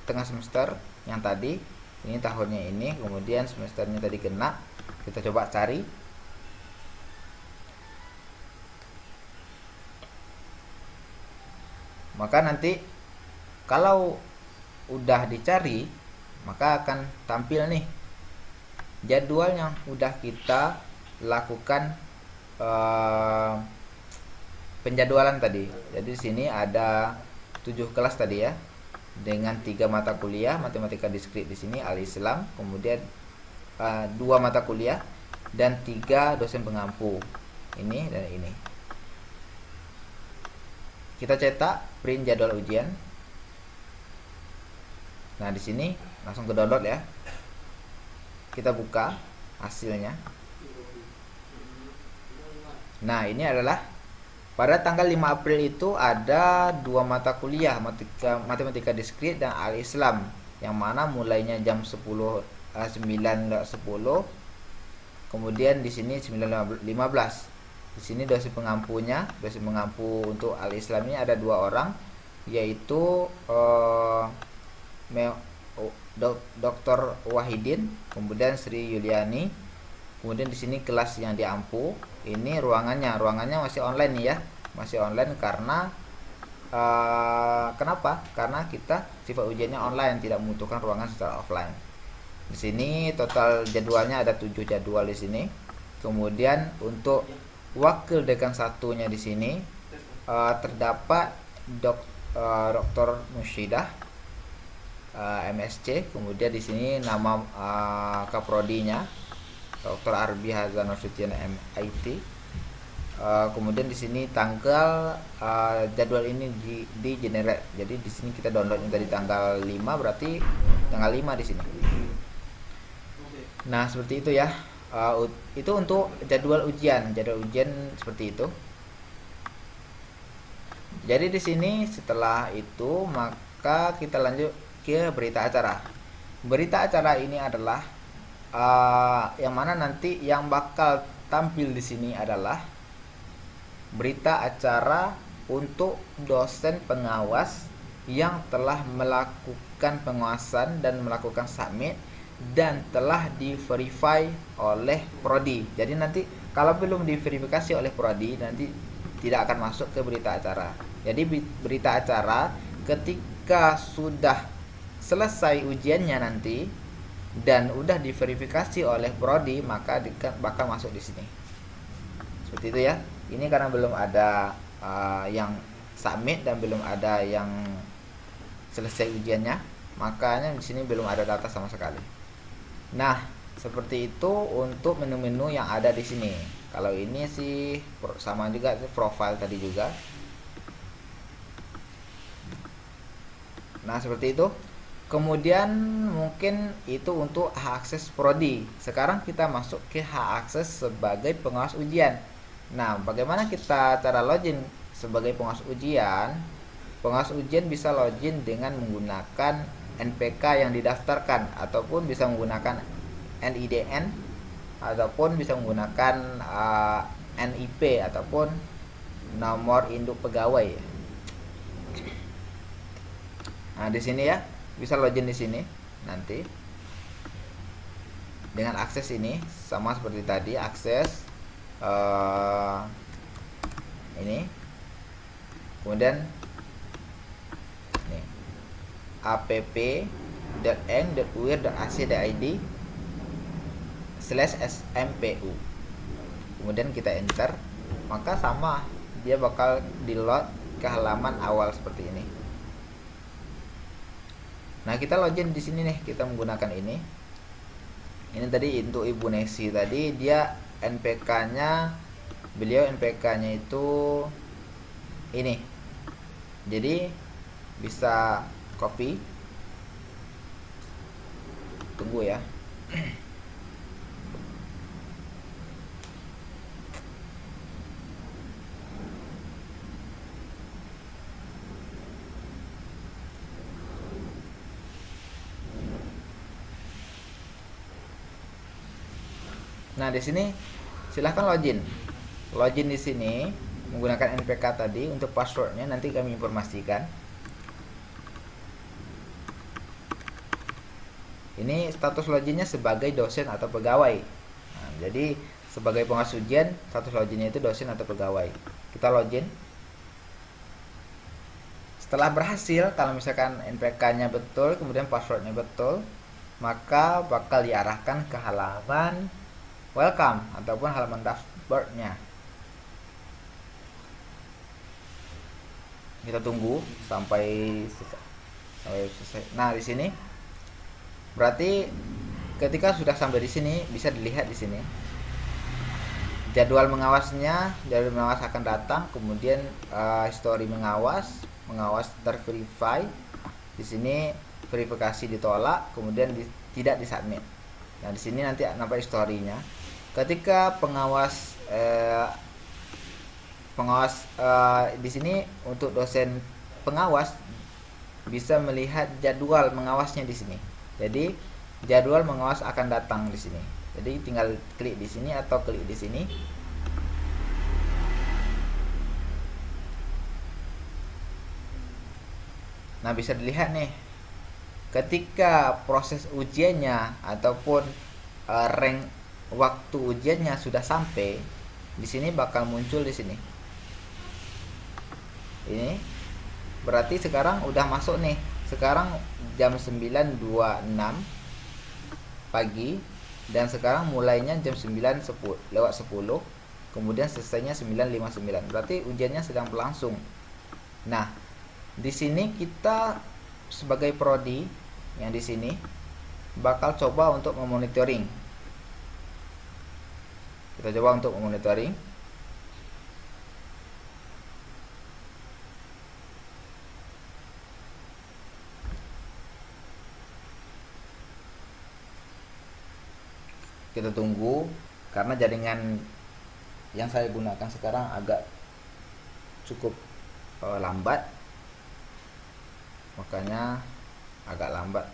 tengah semester yang tadi ini tahunnya ini kemudian semesternya tadi kena kita coba cari. Maka nanti kalau udah dicari maka akan tampil nih jadwalnya udah kita lakukan uh, penjadwalan tadi. Jadi di sini ada tujuh kelas tadi ya dengan tiga mata kuliah matematika diskrit di sini al Islam kemudian uh, dua mata kuliah dan tiga dosen pengampu. Ini dan ini. Kita cetak print jadwal ujian. Nah di sini langsung ke download ya. Kita buka hasilnya. Nah ini adalah pada tanggal 5 April itu ada dua mata kuliah matematika, matematika diskrit dan al Islam yang mana mulainya jam 10 uh, 9.10 kemudian di sini 9.15 di sini dosen pengampunya dosen pengampu untuk al Islam ini ada dua orang yaitu uh, Dr. Wahidin kemudian Sri Yuliani kemudian di sini kelas yang diampu ini ruangannya ruangannya masih online nih ya. Masih online karena uh, kenapa? Karena kita sifat ujiannya online tidak membutuhkan ruangan secara offline. Di sini total jadwalnya ada 7 jadwal di sini. Kemudian untuk wakil dekan satunya di sini uh, terdapat dok, uh, Dr. Musyidah uh, MSc kemudian di sini nama uh, kaprodinya Dr. Arbi Hazan Nasution MIT. Uh, kemudian di sini tanggal uh, jadwal ini di, di generate. Jadi di sini kita downloadnya tadi tanggal 5 berarti tanggal 5 di sini. Nah, seperti itu ya. Uh, itu untuk jadwal ujian, jadwal ujian seperti itu. Jadi di sini setelah itu maka kita lanjut ke berita acara. Berita acara ini adalah uh, yang mana nanti yang bakal tampil di sini adalah berita acara untuk dosen pengawas yang telah melakukan pengawasan dan melakukan submit dan telah diverify oleh prodi. Jadi nanti kalau belum diverifikasi oleh prodi nanti tidak akan masuk ke berita acara. Jadi berita acara ketika sudah selesai ujiannya nanti dan udah diverifikasi oleh prodi maka bakal masuk di sini. Seperti itu ya. Ini karena belum ada uh, yang submit dan belum ada yang selesai ujiannya makanya di sini belum ada data sama sekali. Nah seperti itu untuk menu-menu yang ada di sini. Kalau ini sih sama juga profile tadi juga. Nah seperti itu Kemudian mungkin itu untuk hak akses prodi. Sekarang kita masuk ke hak akses sebagai pengawas ujian. Nah, bagaimana kita cara login sebagai pengawas ujian? Pengawas ujian bisa login dengan menggunakan NPK yang didaftarkan ataupun bisa menggunakan NIDN ataupun bisa menggunakan uh, NIP ataupun nomor induk pegawai. Nah, di sini ya bisa login di sini nanti. Dengan akses ini sama seperti tadi akses uh, ini. Kemudian ini app.n.wir.ac.id slash smpu kemudian kita enter maka sama dia bakal di load ke halaman awal seperti ini Nah, kita login di sini nih, kita menggunakan ini. Ini tadi untuk Ibu Nesi tadi dia NPK-nya beliau NPK-nya itu ini. Jadi bisa copy. Tunggu ya. Nah, di sini silahkan login. Login di sini menggunakan NPK tadi untuk passwordnya nanti kami informasikan. Ini status loginnya sebagai dosen atau pegawai. Nah, jadi sebagai pengawas ujian status loginnya itu dosen atau pegawai. Kita login. setelah berhasil kalau misalkan NPK-nya betul kemudian passwordnya betul maka bakal diarahkan ke halaman welcome ataupun halaman dashboardnya. Kita tunggu sampai selesai. Nah di sini berarti ketika sudah sampai di sini bisa dilihat di sini. Jadwal mengawasnya jadwal mengawas akan datang kemudian uh, history mengawas mengawas terverify. Di sini verifikasi ditolak kemudian di, tidak disubmit. Nah di sini nanti nampak historinya ketika pengawas eh, pengawas eh, di sini untuk dosen pengawas bisa melihat jadwal mengawasnya di sini. Jadi jadwal mengawas akan datang di sini. Jadi tinggal klik di sini atau klik di sini. Nah bisa dilihat nih. Ketika proses ujiannya ataupun uh, rank waktu ujiannya sudah sampai di sini bakal muncul di sini. Ini berarti sekarang udah masuk nih. Sekarang jam 9.26 pagi dan sekarang mulainya jam 9 10, lewat 10 kemudian selesainya 9.59 berarti ujiannya sedang berlangsung. Nah di sini kita sebagai prodi yang di sini bakal coba untuk memonitoring kita coba untuk memonitoring. Kita tunggu karena jaringan yang saya gunakan sekarang agak cukup uh, lambat. Makanya agak lambat.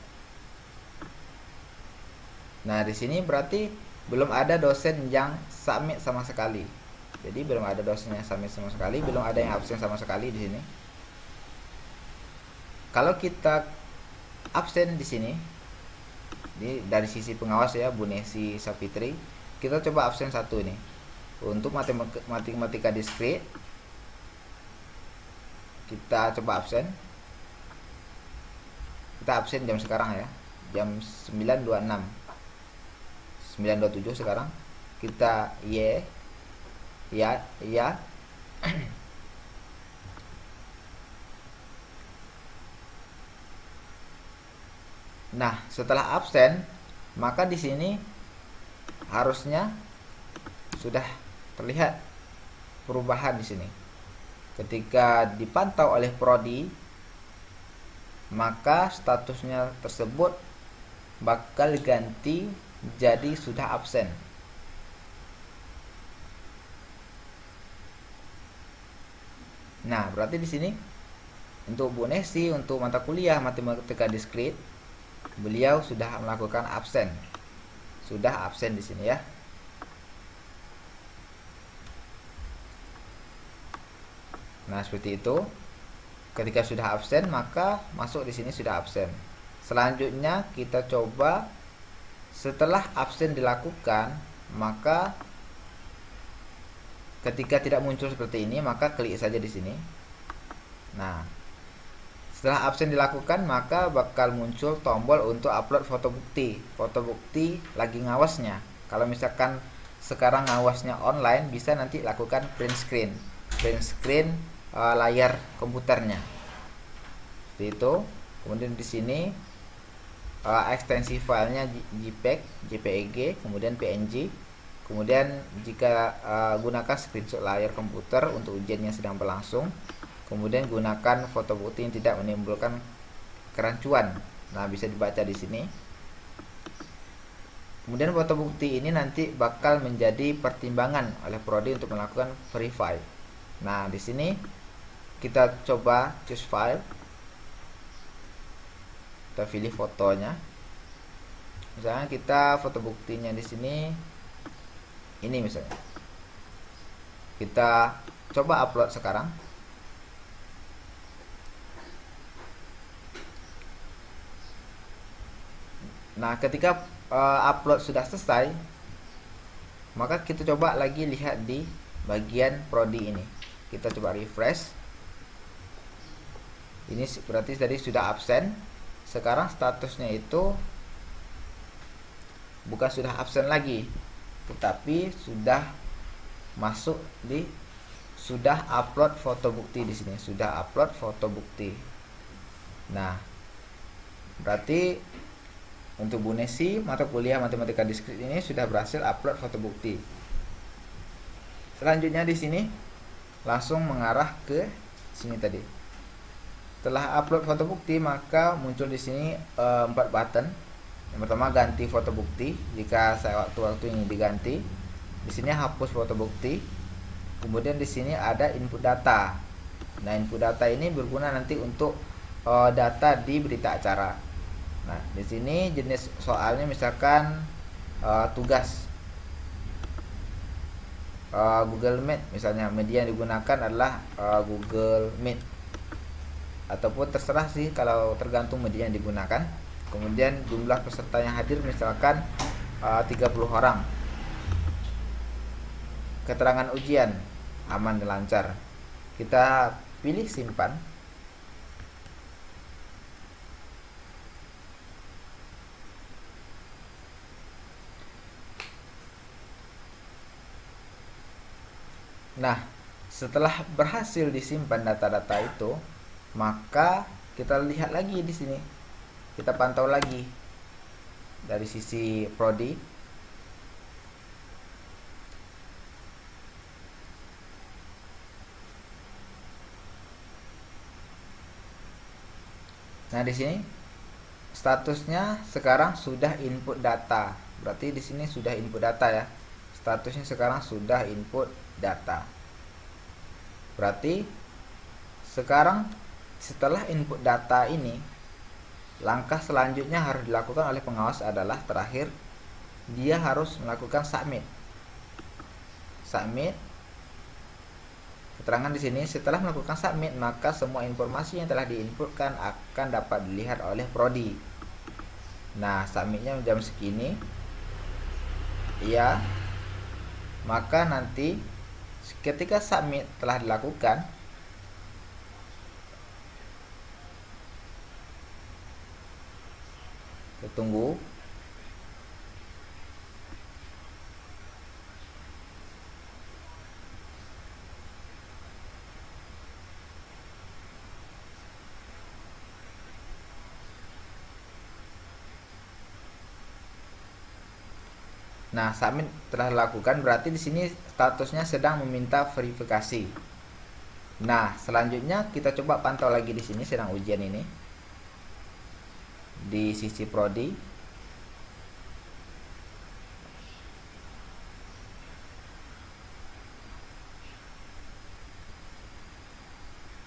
Nah di sini berarti belum ada dosen yang submit sama sekali. Jadi belum ada dosen yang submit sama sekali belum ada yang absen sama sekali di sini. Kalau kita absen di sini ini dari sisi pengawas ya Bu Nesi Sapitri kita coba absen satu ini. Untuk matematika diskrit kita coba absen. Kita absen jam sekarang ya jam 9.26 9.27 sekarang kita Y ya ya Nah, setelah absen, maka di sini harusnya sudah terlihat perubahan di sini. Ketika dipantau oleh prodi, maka statusnya tersebut bakal ganti jadi sudah absen. Nah, berarti di sini untuk Bu Nesi untuk mata kuliah matematika diskrit beliau sudah melakukan absen. Sudah absen di sini ya. Nah seperti itu. Ketika sudah absen maka masuk di sini sudah absen. Selanjutnya kita coba setelah absen dilakukan maka ketika tidak muncul seperti ini maka klik saja di sini nah setelah absen dilakukan, maka bakal muncul tombol untuk upload foto bukti. Foto bukti lagi ngawasnya. Kalau misalkan sekarang ngawasnya online, bisa nanti lakukan print screen. Print screen uh, layar komputernya. Seperti itu. Kemudian di sini uh, ekstensi filenya JPEG, JPEG, kemudian PNG. Kemudian jika uh, gunakan screenshot layar komputer untuk ujian sedang berlangsung, Kemudian gunakan foto bukti yang tidak menimbulkan kerancuan. Nah, bisa dibaca di sini. Kemudian foto bukti ini nanti bakal menjadi pertimbangan oleh prodi untuk melakukan verify. Nah, di sini kita coba choose file. Kita pilih fotonya. Misalnya kita foto buktinya di sini ini misalnya. Kita coba upload sekarang. Nah, ketika uh, upload sudah selesai, maka kita coba lagi lihat di bagian prodi ini. Kita coba refresh. ini berarti tadi sudah absen sekarang statusnya itu bukan sudah absen lagi tetapi sudah masuk di sudah upload foto bukti di sini sudah upload foto bukti. Nah berarti untuk Bu Nesi mata kuliah matematika diskrit ini sudah berhasil upload foto bukti. Selanjutnya di sini langsung mengarah ke sini tadi setelah upload foto bukti maka muncul di sini e, empat button. Yang pertama ganti foto bukti. Jika saya waktu-waktu ini diganti di sini hapus foto bukti. Kemudian di sini ada input data. Nah input data ini berguna nanti untuk e, data di berita acara. Nah di sini jenis soalnya misalkan e, tugas. E, Google Meet misalnya. Media yang digunakan adalah e, Google Meet ataupun terserah sih kalau tergantung media yang digunakan. Kemudian jumlah peserta yang hadir misalkan uh, 30 orang. Keterangan ujian aman dan lancar. Kita pilih simpan. Nah, setelah berhasil disimpan data-data itu, maka kita lihat lagi di sini. Kita pantau lagi dari sisi prodi. Nah di sini statusnya sekarang sudah input data. Berarti di sini sudah input data ya. Statusnya sekarang sudah input data. Berarti sekarang setelah input data ini langkah selanjutnya harus dilakukan oleh pengawas adalah terakhir dia harus melakukan submit. Submit keterangan di sini setelah melakukan submit maka semua informasi yang telah diinputkan akan dapat dilihat oleh prodi. Nah submitnya jam segini. Ya maka nanti ketika submit telah dilakukan kita tunggu Nah, submit telah dilakukan berarti di sini statusnya sedang meminta verifikasi. Nah, selanjutnya kita coba pantau lagi di sini sedang ujian ini di sisi prodi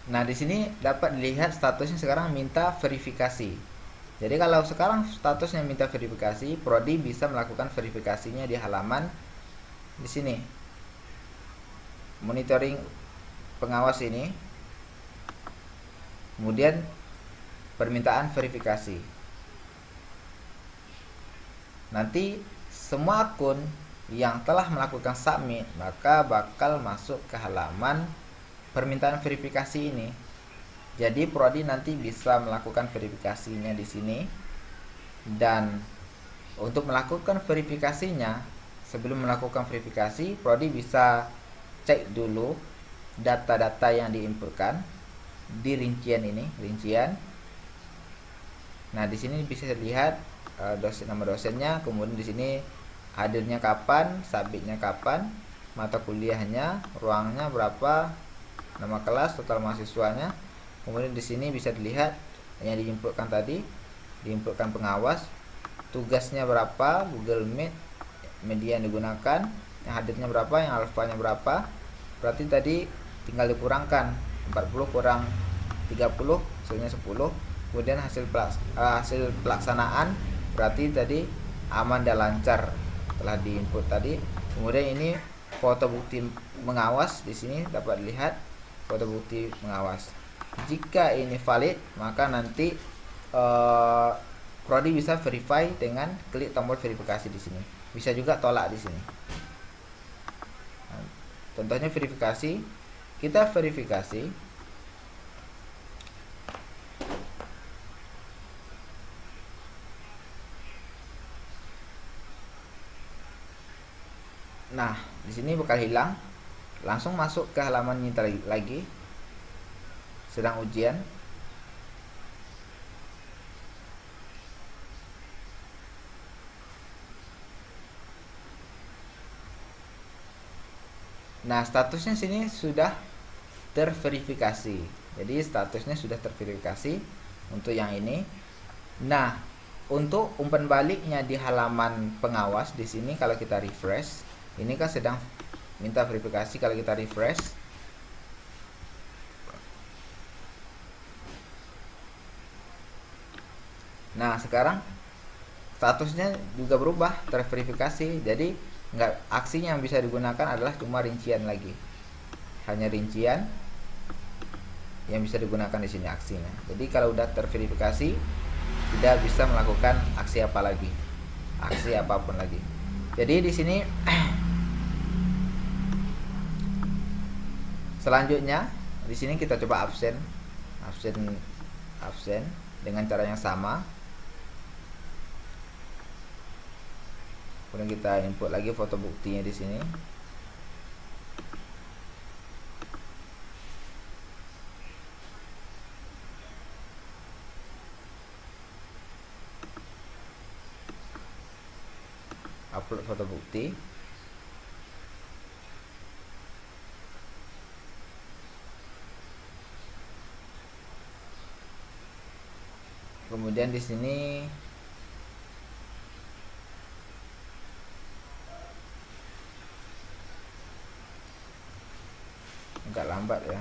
Nah, di sini dapat dilihat statusnya sekarang minta verifikasi. Jadi kalau sekarang statusnya minta verifikasi, prodi bisa melakukan verifikasinya di halaman di sini. Monitoring pengawas ini. Kemudian permintaan verifikasi nanti semua akun yang telah melakukan submit maka bakal masuk ke halaman permintaan verifikasi ini. Jadi prodi nanti bisa melakukan verifikasinya di sini dan untuk melakukan verifikasinya sebelum melakukan verifikasi prodi bisa cek dulu data-data yang diinputkan di rincian ini, rincian. Nah, di sini bisa dilihat uh, dosen nama dosennya kemudian di sini hadirnya kapan sabitnya kapan mata kuliahnya ruangnya berapa nama kelas total mahasiswanya. Kemudian di sini bisa dilihat yang diinputkan tadi diinputkan pengawas tugasnya berapa Google Meet media yang digunakan yang hadirnya berapa yang alfanya berapa. Berarti tadi tinggal dikurangkan 40 kurang 30 hasilnya 10 kemudian hasil uh, hasil pelaksanaan berarti tadi aman dan lancar telah diinput tadi. Kemudian ini foto bukti mengawas. Di sini dapat dilihat foto bukti mengawas. Jika ini valid maka nanti uh, prodi bisa verify dengan klik tombol verifikasi di sini. Bisa juga tolak di sini. Contohnya verifikasi. Kita verifikasi nah di sini bakal hilang langsung masuk ke halaman ini lagi sedang ujian Nah, statusnya sini sudah terverifikasi. Jadi statusnya sudah terverifikasi untuk yang ini. Nah, untuk umpan baliknya di halaman pengawas di sini kalau kita refresh, ini kan sedang minta verifikasi kalau kita refresh. Nah, sekarang statusnya juga berubah terverifikasi. Jadi nggak aksinya yang bisa digunakan adalah cuma rincian lagi. Hanya rincian yang bisa digunakan di sini aksinya. Jadi kalau udah terverifikasi tidak bisa melakukan aksi apa lagi. Aksi apa pun lagi. Jadi di sini selanjutnya di sini kita coba absen. Absen absen dengan cara yang sama. Kemudian kita input lagi foto buktinya di sini. Upload foto bukti kemudian di sini agak lambat ya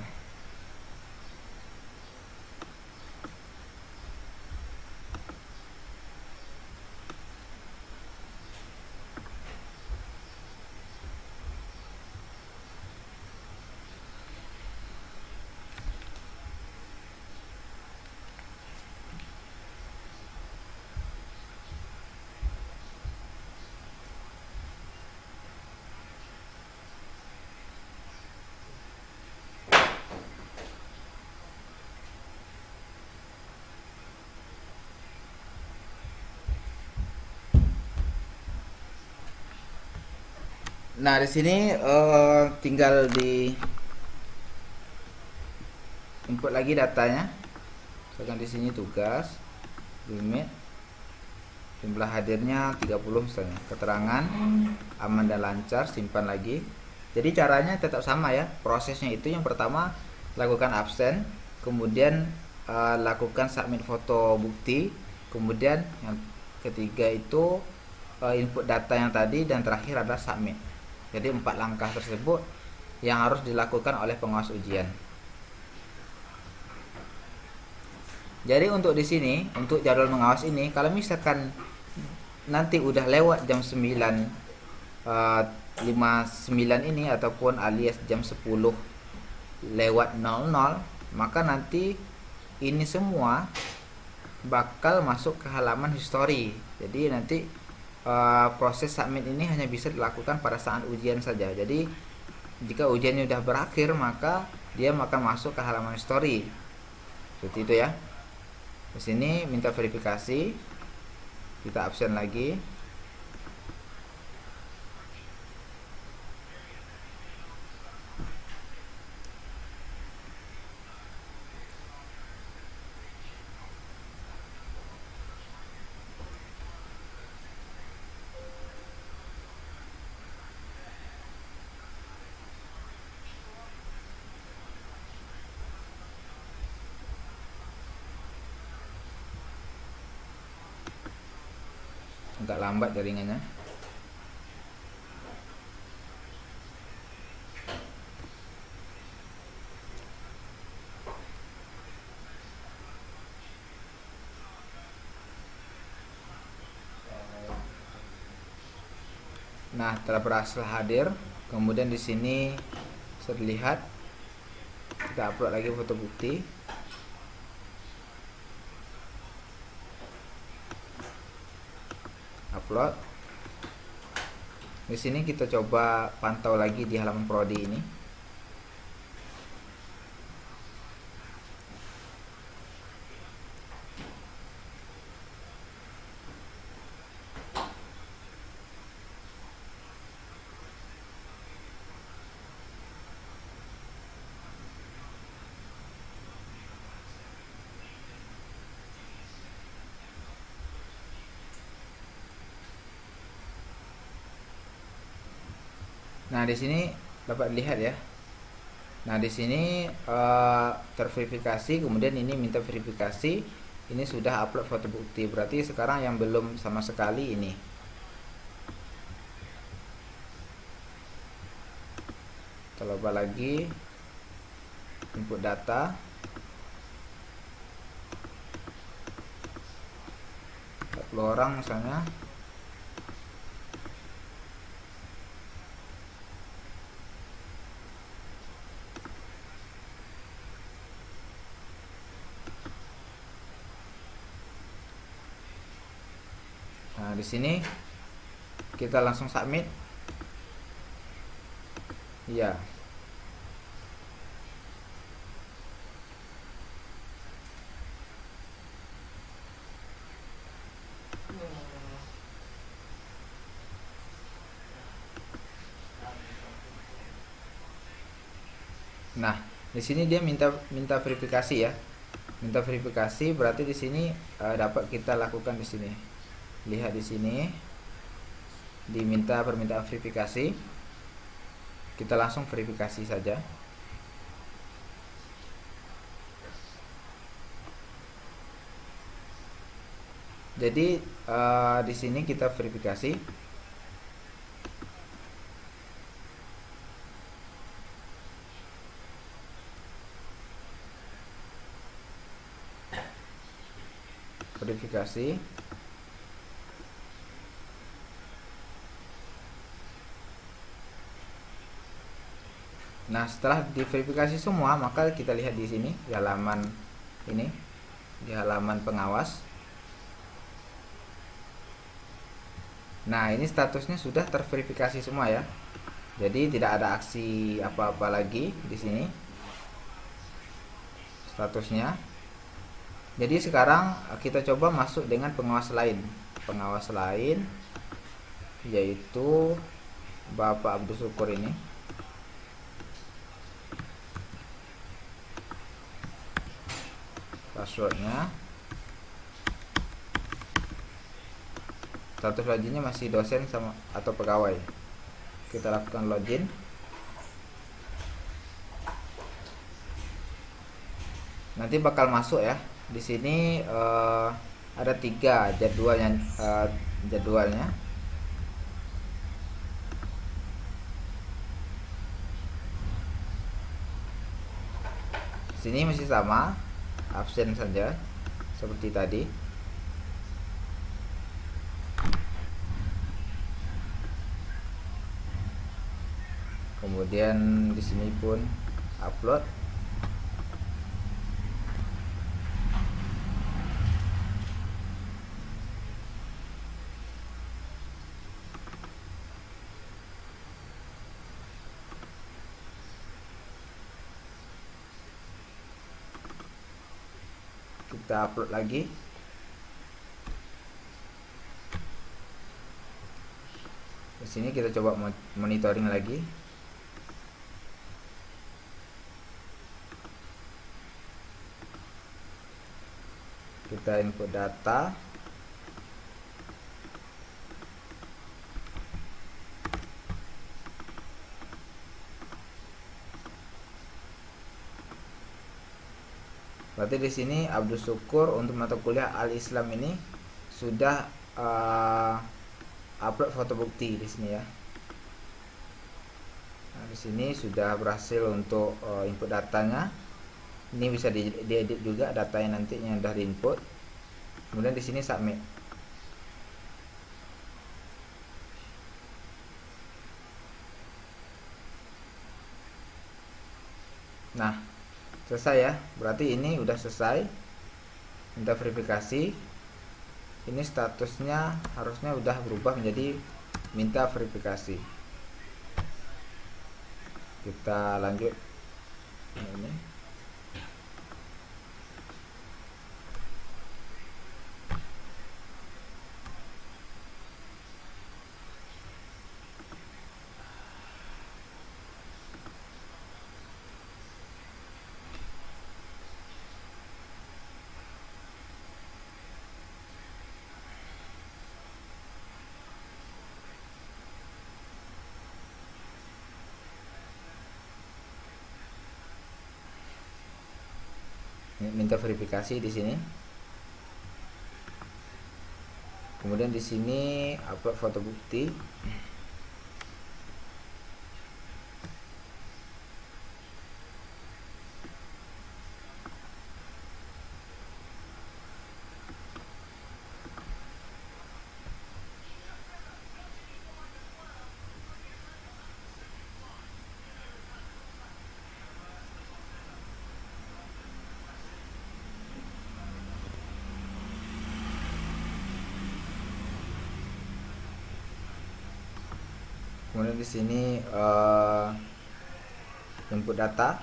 Nah, di sini uh, tinggal di input lagi datanya. Misalkan di sini tugas, limit, jumlah hadirnya 30 misalnya. Keterangan aman dan lancar, simpan lagi. Jadi caranya tetap sama ya. Prosesnya itu yang pertama lakukan absen, kemudian uh, lakukan submit foto bukti, kemudian yang ketiga itu uh, input data yang tadi dan terakhir adalah submit. Jadi empat langkah tersebut yang harus dilakukan oleh pengawas ujian. Jadi untuk di sini, untuk jadwal mengawas ini, kalau misalkan nanti udah lewat jam 9 uh, 59 ini ataupun alias jam 10 lewat 00, maka nanti ini semua bakal masuk ke halaman history. Jadi nanti uh, proses submit ini hanya bisa dilakukan pada saat ujian saja. Jadi jika ujiannya sudah berakhir maka dia akan masuk ke halaman story. Seperti itu ya. Di sini minta verifikasi. Kita absen lagi. Agak lambat jaringannya Nah, telah berhasil hadir. Kemudian di sini terlihat kita upload lagi foto bukti. Upload. Di sini kita coba pantau lagi di halaman prodi ini Nah, di sini dapat lihat ya. Nah, di sini uh, terverifikasi, kemudian ini minta verifikasi, ini sudah upload foto bukti. Berarti sekarang yang belum sama sekali ini. Kita coba lagi input data. orang misalnya Di sini kita langsung submit. Iya. Nah, di sini dia minta minta verifikasi ya. Minta verifikasi berarti di sini uh, dapat kita lakukan di sini lihat di sini. Diminta permintaan verifikasi. Kita langsung verifikasi saja. Jadi uh, di sini kita verifikasi. Verifikasi Nah, setelah diverifikasi semua, maka kita lihat di sini di halaman ini di halaman pengawas. Nah, ini statusnya sudah terverifikasi semua ya. Jadi tidak ada aksi apa-apa lagi di sini. Statusnya. Jadi sekarang kita coba masuk dengan pengawas lain. Pengawas lain yaitu Bapak Abdul Syukur ini. Passwordnya. Status loginnya masih dosen sama atau pegawai. Kita lakukan login. Nanti bakal masuk ya. Di sini uh, ada tiga jadwalnya uh, jadwalnya. Sini masih sama absen saja seperti tadi. Kemudian di sini pun upload kita upload lagi. Di sini kita coba monitoring lagi. Kita input data Berarti di sini Abdul Syukur untuk mata kuliah Al Islam ini sudah uh, upload foto bukti di sini ya. Nah, di sini sudah berhasil untuk uh, input datanya. Ini bisa di diedit juga datanya nantinya sudah diinput. Kemudian di sini submit. Nah, selesai ya. Berarti ini udah selesai. Minta verifikasi. Ini statusnya harusnya udah berubah menjadi minta verifikasi. Kita lanjut. Ini minta verifikasi di sini. Kemudian di sini upload foto bukti kemudian di sini uh, input data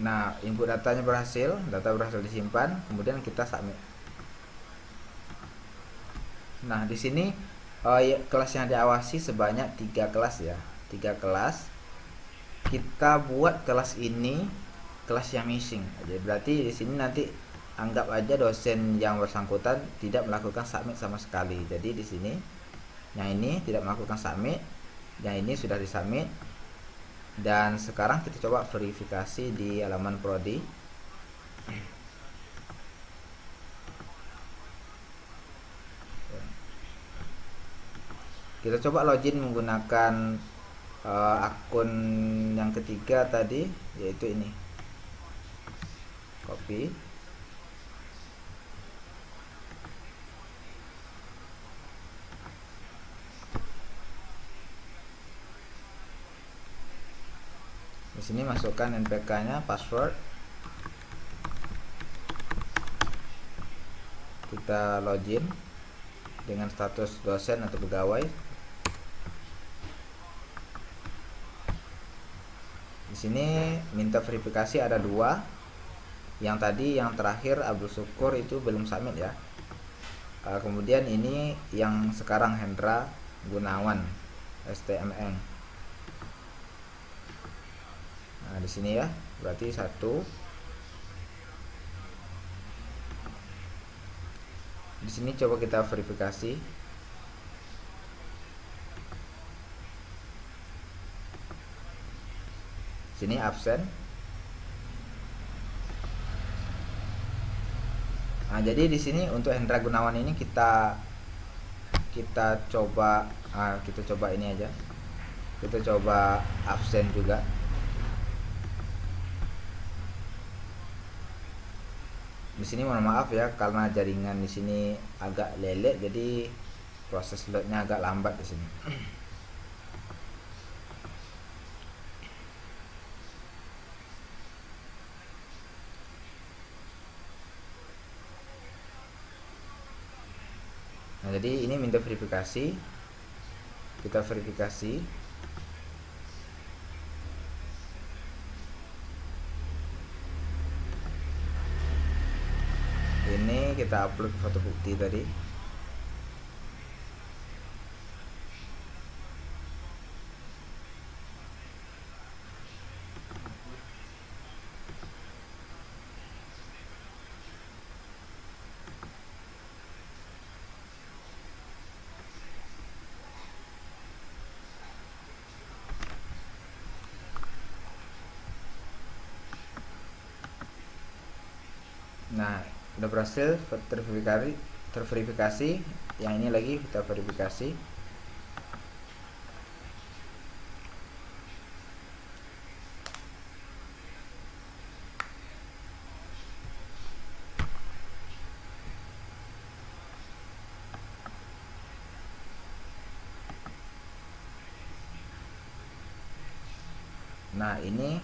Nah, input datanya berhasil, data berhasil disimpan, kemudian kita submit. Nah, di sini uh, ya, kelas yang diawasi sebanyak tiga kelas ya, tiga kelas. Kita buat kelas ini kelas yang missing. Jadi berarti di sini nanti anggap aja dosen yang bersangkutan tidak melakukan submit sama sekali. Jadi di sini yang ini tidak melakukan submit, yang ini sudah disubmit, dan sekarang kita coba verifikasi di halaman prodi. Kita coba login menggunakan uh, akun yang ketiga tadi yaitu ini. Copy di sini masukkan NPK nya password. Kita login dengan status dosen atau pegawai. Di sini minta verifikasi ada dua. Yang tadi yang terakhir Abdul Syukur itu belum submit ya. Uh, kemudian ini yang sekarang Hendra Gunawan STMN nah di sini ya. Berarti satu. Di sini coba kita verifikasi. Sini absen. Nah jadi di sini untuk Hendra Gunawan ini kita kita coba ah, kita coba ini aja. Kita coba absen juga di sini mohon maaf ya karena jaringan di sini agak lelek jadi proses loadnya agak lambat di sini. Nah jadi ini minta verifikasi. Kita verifikasi ini kita upload foto bukti tadi Nah, udah berhasil terverifikasi terverifikasi. Yang ini lagi kita verifikasi. Nah, ini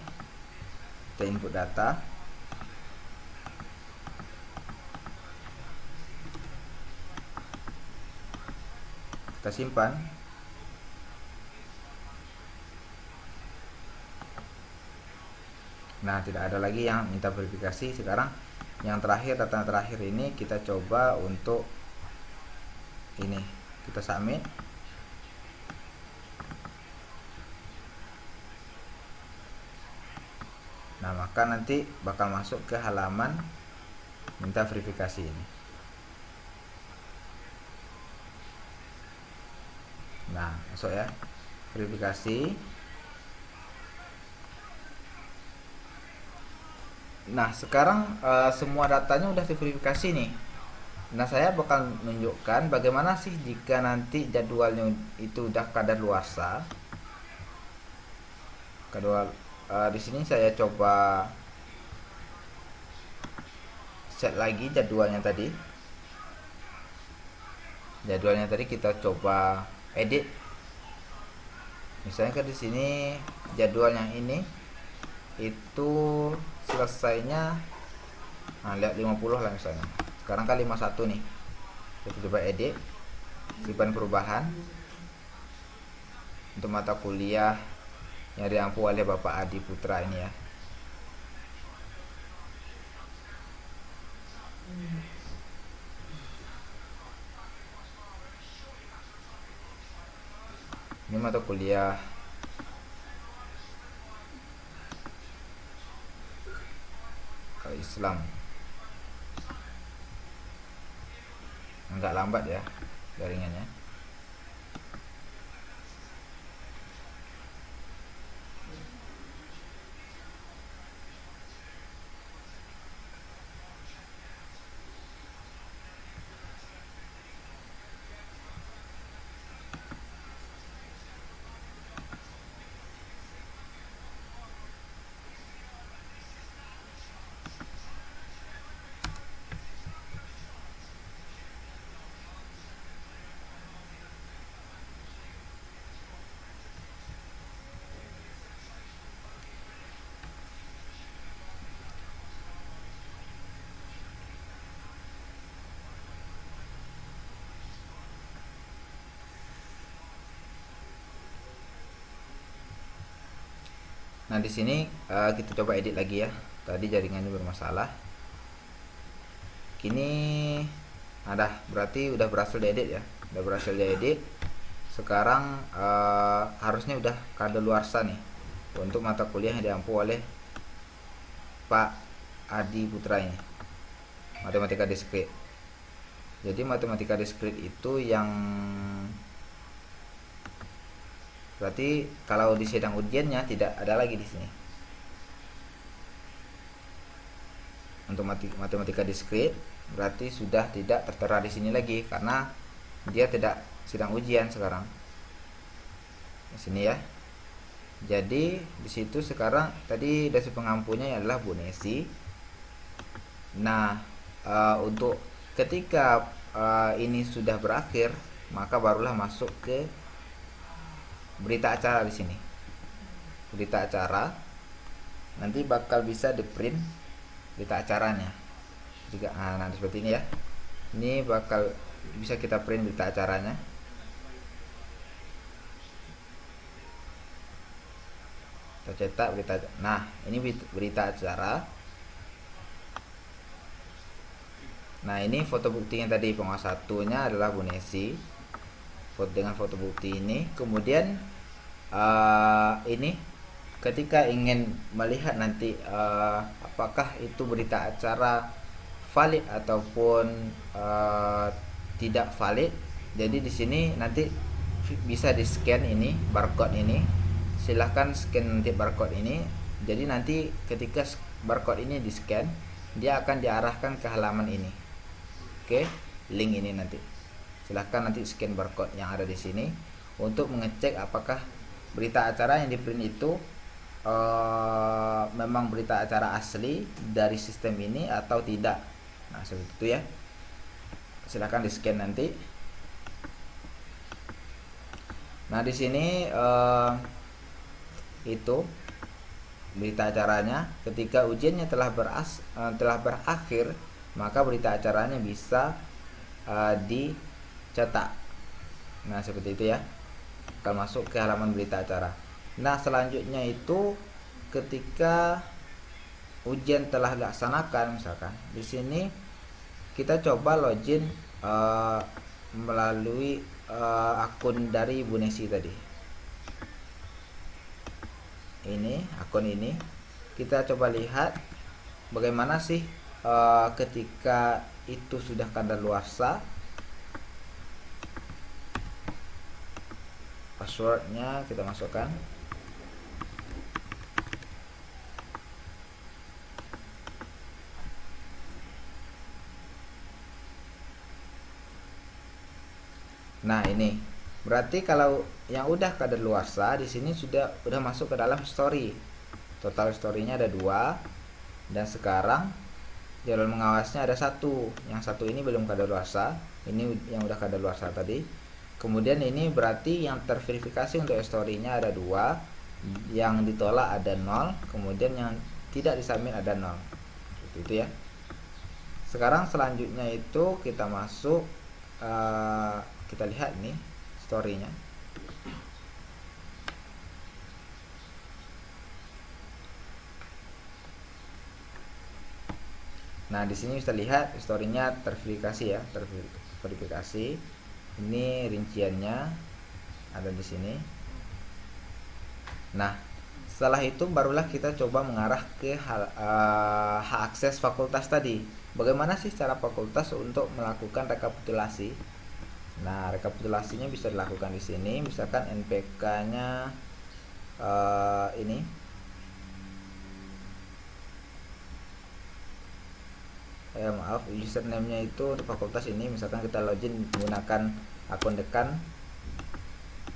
kita input data kita simpan. Nah tidak ada lagi yang minta verifikasi. Sekarang yang terakhir data terakhir ini kita coba untuk ini. Kita submit. Nah maka nanti bakal masuk ke halaman minta verifikasi ini nah masuk ya. Verifikasi. Nah sekarang uh, semua datanya udah diverifikasi nih. Nah saya bakal menunjukkan bagaimana sih jika nanti jadwalnya itu udah kadar luasa. Kedua uh, di sini saya coba set lagi jadwalnya tadi. Jadwalnya tadi kita coba edit misalnya ke di sini jadwal yang ini itu selesainya nah lihat 50 lah misalnya. Sekarang kan 51 nih. Kita coba edit simpan perubahan. Untuk mata kuliah yang diampu oleh Bapak Adi Putra ini ya ini mata kuliah. Islam. Enggak lambat ya jaringannya Nah, di sini uh, kita coba edit lagi ya. Tadi jaringannya bermasalah. Kini ada berarti udah berhasil diedit ya. Udah berhasil diedit. Sekarang uh, harusnya udah luarsa nih untuk mata kuliah yang diampu oleh Pak Adi Putra ini. Matematika diskrit. Jadi matematika diskrit itu yang Berarti kalau di sidang ujiannya tidak ada lagi di sini. Untuk matematika diskrit berarti sudah tidak tertera di sini lagi karena dia tidak sidang ujian sekarang. Di sini ya. Jadi di situ sekarang tadi dasi pengampunya adalah Bu Nesi. Nah, uh, untuk ketika uh, ini sudah berakhir, maka barulah masuk ke berita acara di sini. Berita acara. Nanti bakal bisa di print berita acaranya. Juga nah, nanti seperti ini ya. Ini bakal bisa kita print berita acaranya. Kita cetak berita nah ini berita acara. Nah ini foto buktinya tadi penguasa satunya adalah Bu Nesi dengan foto bukti ini. Kemudian uh, ini ketika ingin melihat nanti uh, apakah itu berita acara valid ataupun uh, tidak valid jadi di sini nanti bisa di scan ini barcode ini. Silahkan scan nanti barcode ini. Jadi nanti ketika barcode ini di scan dia akan diarahkan ke halaman ini. Oke link ini nanti silahkan nanti scan barcode yang ada di sini untuk mengecek apakah berita acara yang di print itu uh, memang berita acara asli dari sistem ini atau tidak. Nah seperti itu ya. Silahkan di scan nanti. Nah di sini uh, itu berita acaranya. Ketika ujiannya telah beras uh, telah berakhir maka berita acaranya bisa uh, di cetak. Nah seperti itu ya. Akan masuk ke halaman berita acara. Nah selanjutnya itu ketika ujian telah dilaksanakan misalkan di sini kita coba login uh, melalui uh, akun dari Ibu Nesi tadi. Ini akun ini. Kita coba lihat bagaimana sih uh, ketika itu sudah kadaluarsa passwordnya kita masukkan Nah, ini berarti kalau yang udah kadaluarsa di sini sudah udah masuk ke dalam story. Total story-nya ada dua dan sekarang jalur mengawasnya ada satu. Yang satu ini belum kadaluarsa, ini yang udah kadaluarsa tadi. Kemudian ini berarti yang terverifikasi untuk story-nya ada dua, yang ditolak ada nol, kemudian yang tidak disubmit ada nol. Itu ya. Sekarang selanjutnya itu kita masuk uh, kita lihat nih storynya Nah, di sini bisa lihat storynya terverifikasi ya, terverifikasi. Ini rinciannya ada di sini. Nah, setelah itu barulah kita coba mengarah ke hal, uh, hak akses fakultas tadi. Bagaimana sih cara fakultas untuk melakukan rekapitulasi? Nah, rekapitulasinya bisa dilakukan di sini. Misalkan NPK-nya uh, eh, ini eh, maaf username-nya itu untuk fakultas ini misalkan kita login menggunakan akun dekan.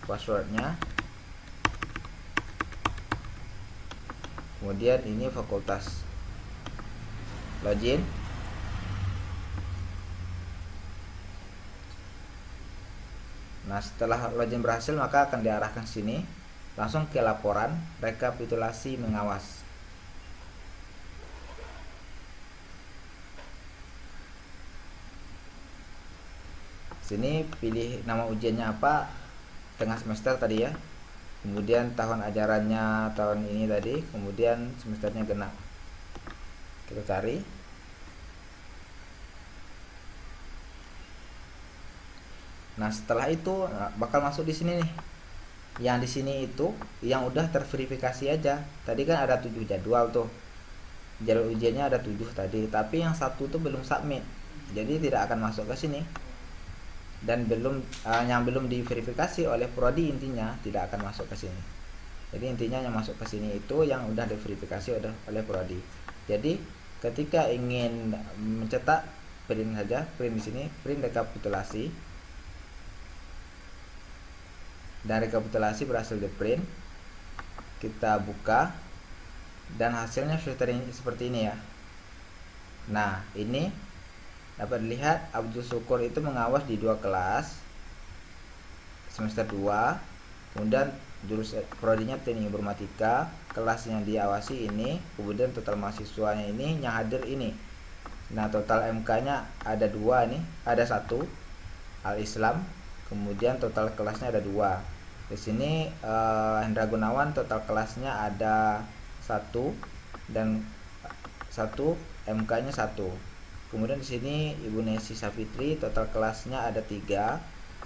Passwordnya. Kemudian ini fakultas. Login. Nah, setelah login berhasil maka akan diarahkan sini. Langsung ke laporan rekapitulasi mengawas. Sini pilih nama ujiannya apa tengah semester tadi ya. Kemudian tahun ajarannya tahun ini tadi, kemudian semesternya genap. Kita cari Nah, setelah itu nah, bakal masuk di sini nih. Yang di sini itu yang udah terverifikasi aja. Tadi kan ada tujuh jadwal tuh. Jalur ujiannya ada tujuh tadi, tapi yang satu tuh belum submit. Jadi tidak akan masuk ke sini. Dan belum uh, yang belum diverifikasi oleh prodi intinya tidak akan masuk ke sini. Jadi intinya yang masuk ke sini itu yang udah diverifikasi oleh oleh prodi. Jadi ketika ingin mencetak print saja, print di sini, print rekapitulasi dan rekapitulasi berhasil di print kita buka dan hasilnya seperti ini ya nah ini dapat dilihat Abdul Syukur itu mengawas di dua kelas semester 2 kemudian jurus prodinya teknik informatika kelas yang diawasi ini kemudian total mahasiswanya ini yang hadir ini. Nah total MK nya ada dua nih ada satu Al Islam kemudian total kelasnya ada dua. Di sini uh, Hendra Gunawan total kelasnya ada satu dan satu MK nya satu kemudian di sini Ibu Nesi Safitri total kelasnya ada tiga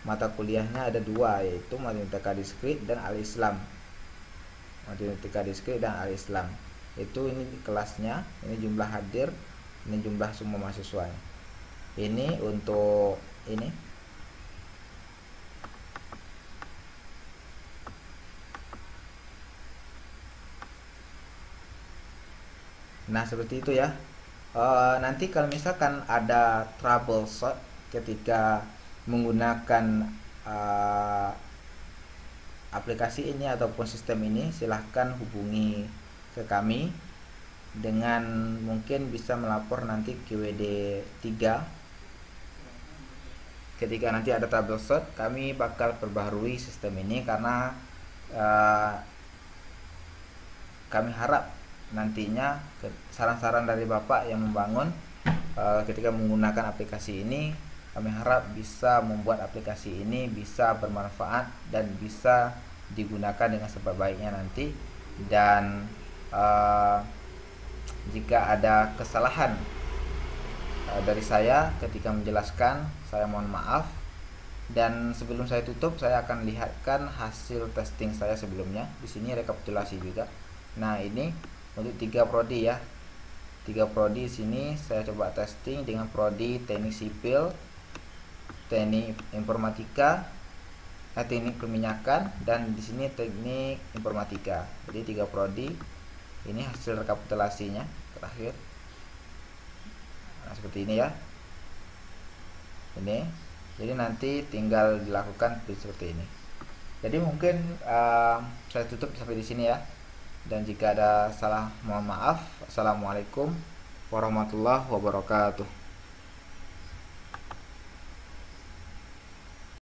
mata kuliahnya ada dua yaitu matematika diskrit dan al Islam. Matematika diskrit dan al Islam. Itu ini kelasnya ini jumlah hadir ini jumlah semua mahasiswanya ini untuk ini. Nah seperti itu ya. Uh, nanti kalau misalkan ada trouble shot ketika menggunakan uh, aplikasi ini ataupun sistem ini, silahkan hubungi ke kami dengan mungkin bisa melapor nanti QWD 3 ketika nanti ada troubleshoot kami bakal perbaharui sistem ini karena uh, kami harap nantinya saran-saran dari Bapak yang membangun uh, ketika menggunakan aplikasi ini kami harap bisa membuat aplikasi ini bisa bermanfaat dan bisa digunakan dengan sebaik-baiknya nanti. Dan uh, jika ada kesalahan uh, dari saya ketika menjelaskan saya mohon maaf. Dan sebelum saya tutup saya akan lihatkan hasil testing saya sebelumnya. Di sini rekapitulasi juga. Nah ini untuk tiga prodi ya. Tiga prodi sini saya coba testing dengan prodi teknik sipil teknik informatika eh, teknik perminyakan dan di sini teknik informatika. Jadi tiga prodi. Ini hasil rekapitulasinya. Terakhir. Nah seperti ini ya. Ini. Jadi nanti tinggal dilakukan seperti ini. Jadi mungkin uh, saya tutup sampai di sini ya dan jika ada salah mohon maaf. Assalamualaikum warahmatullahi wabarakatuh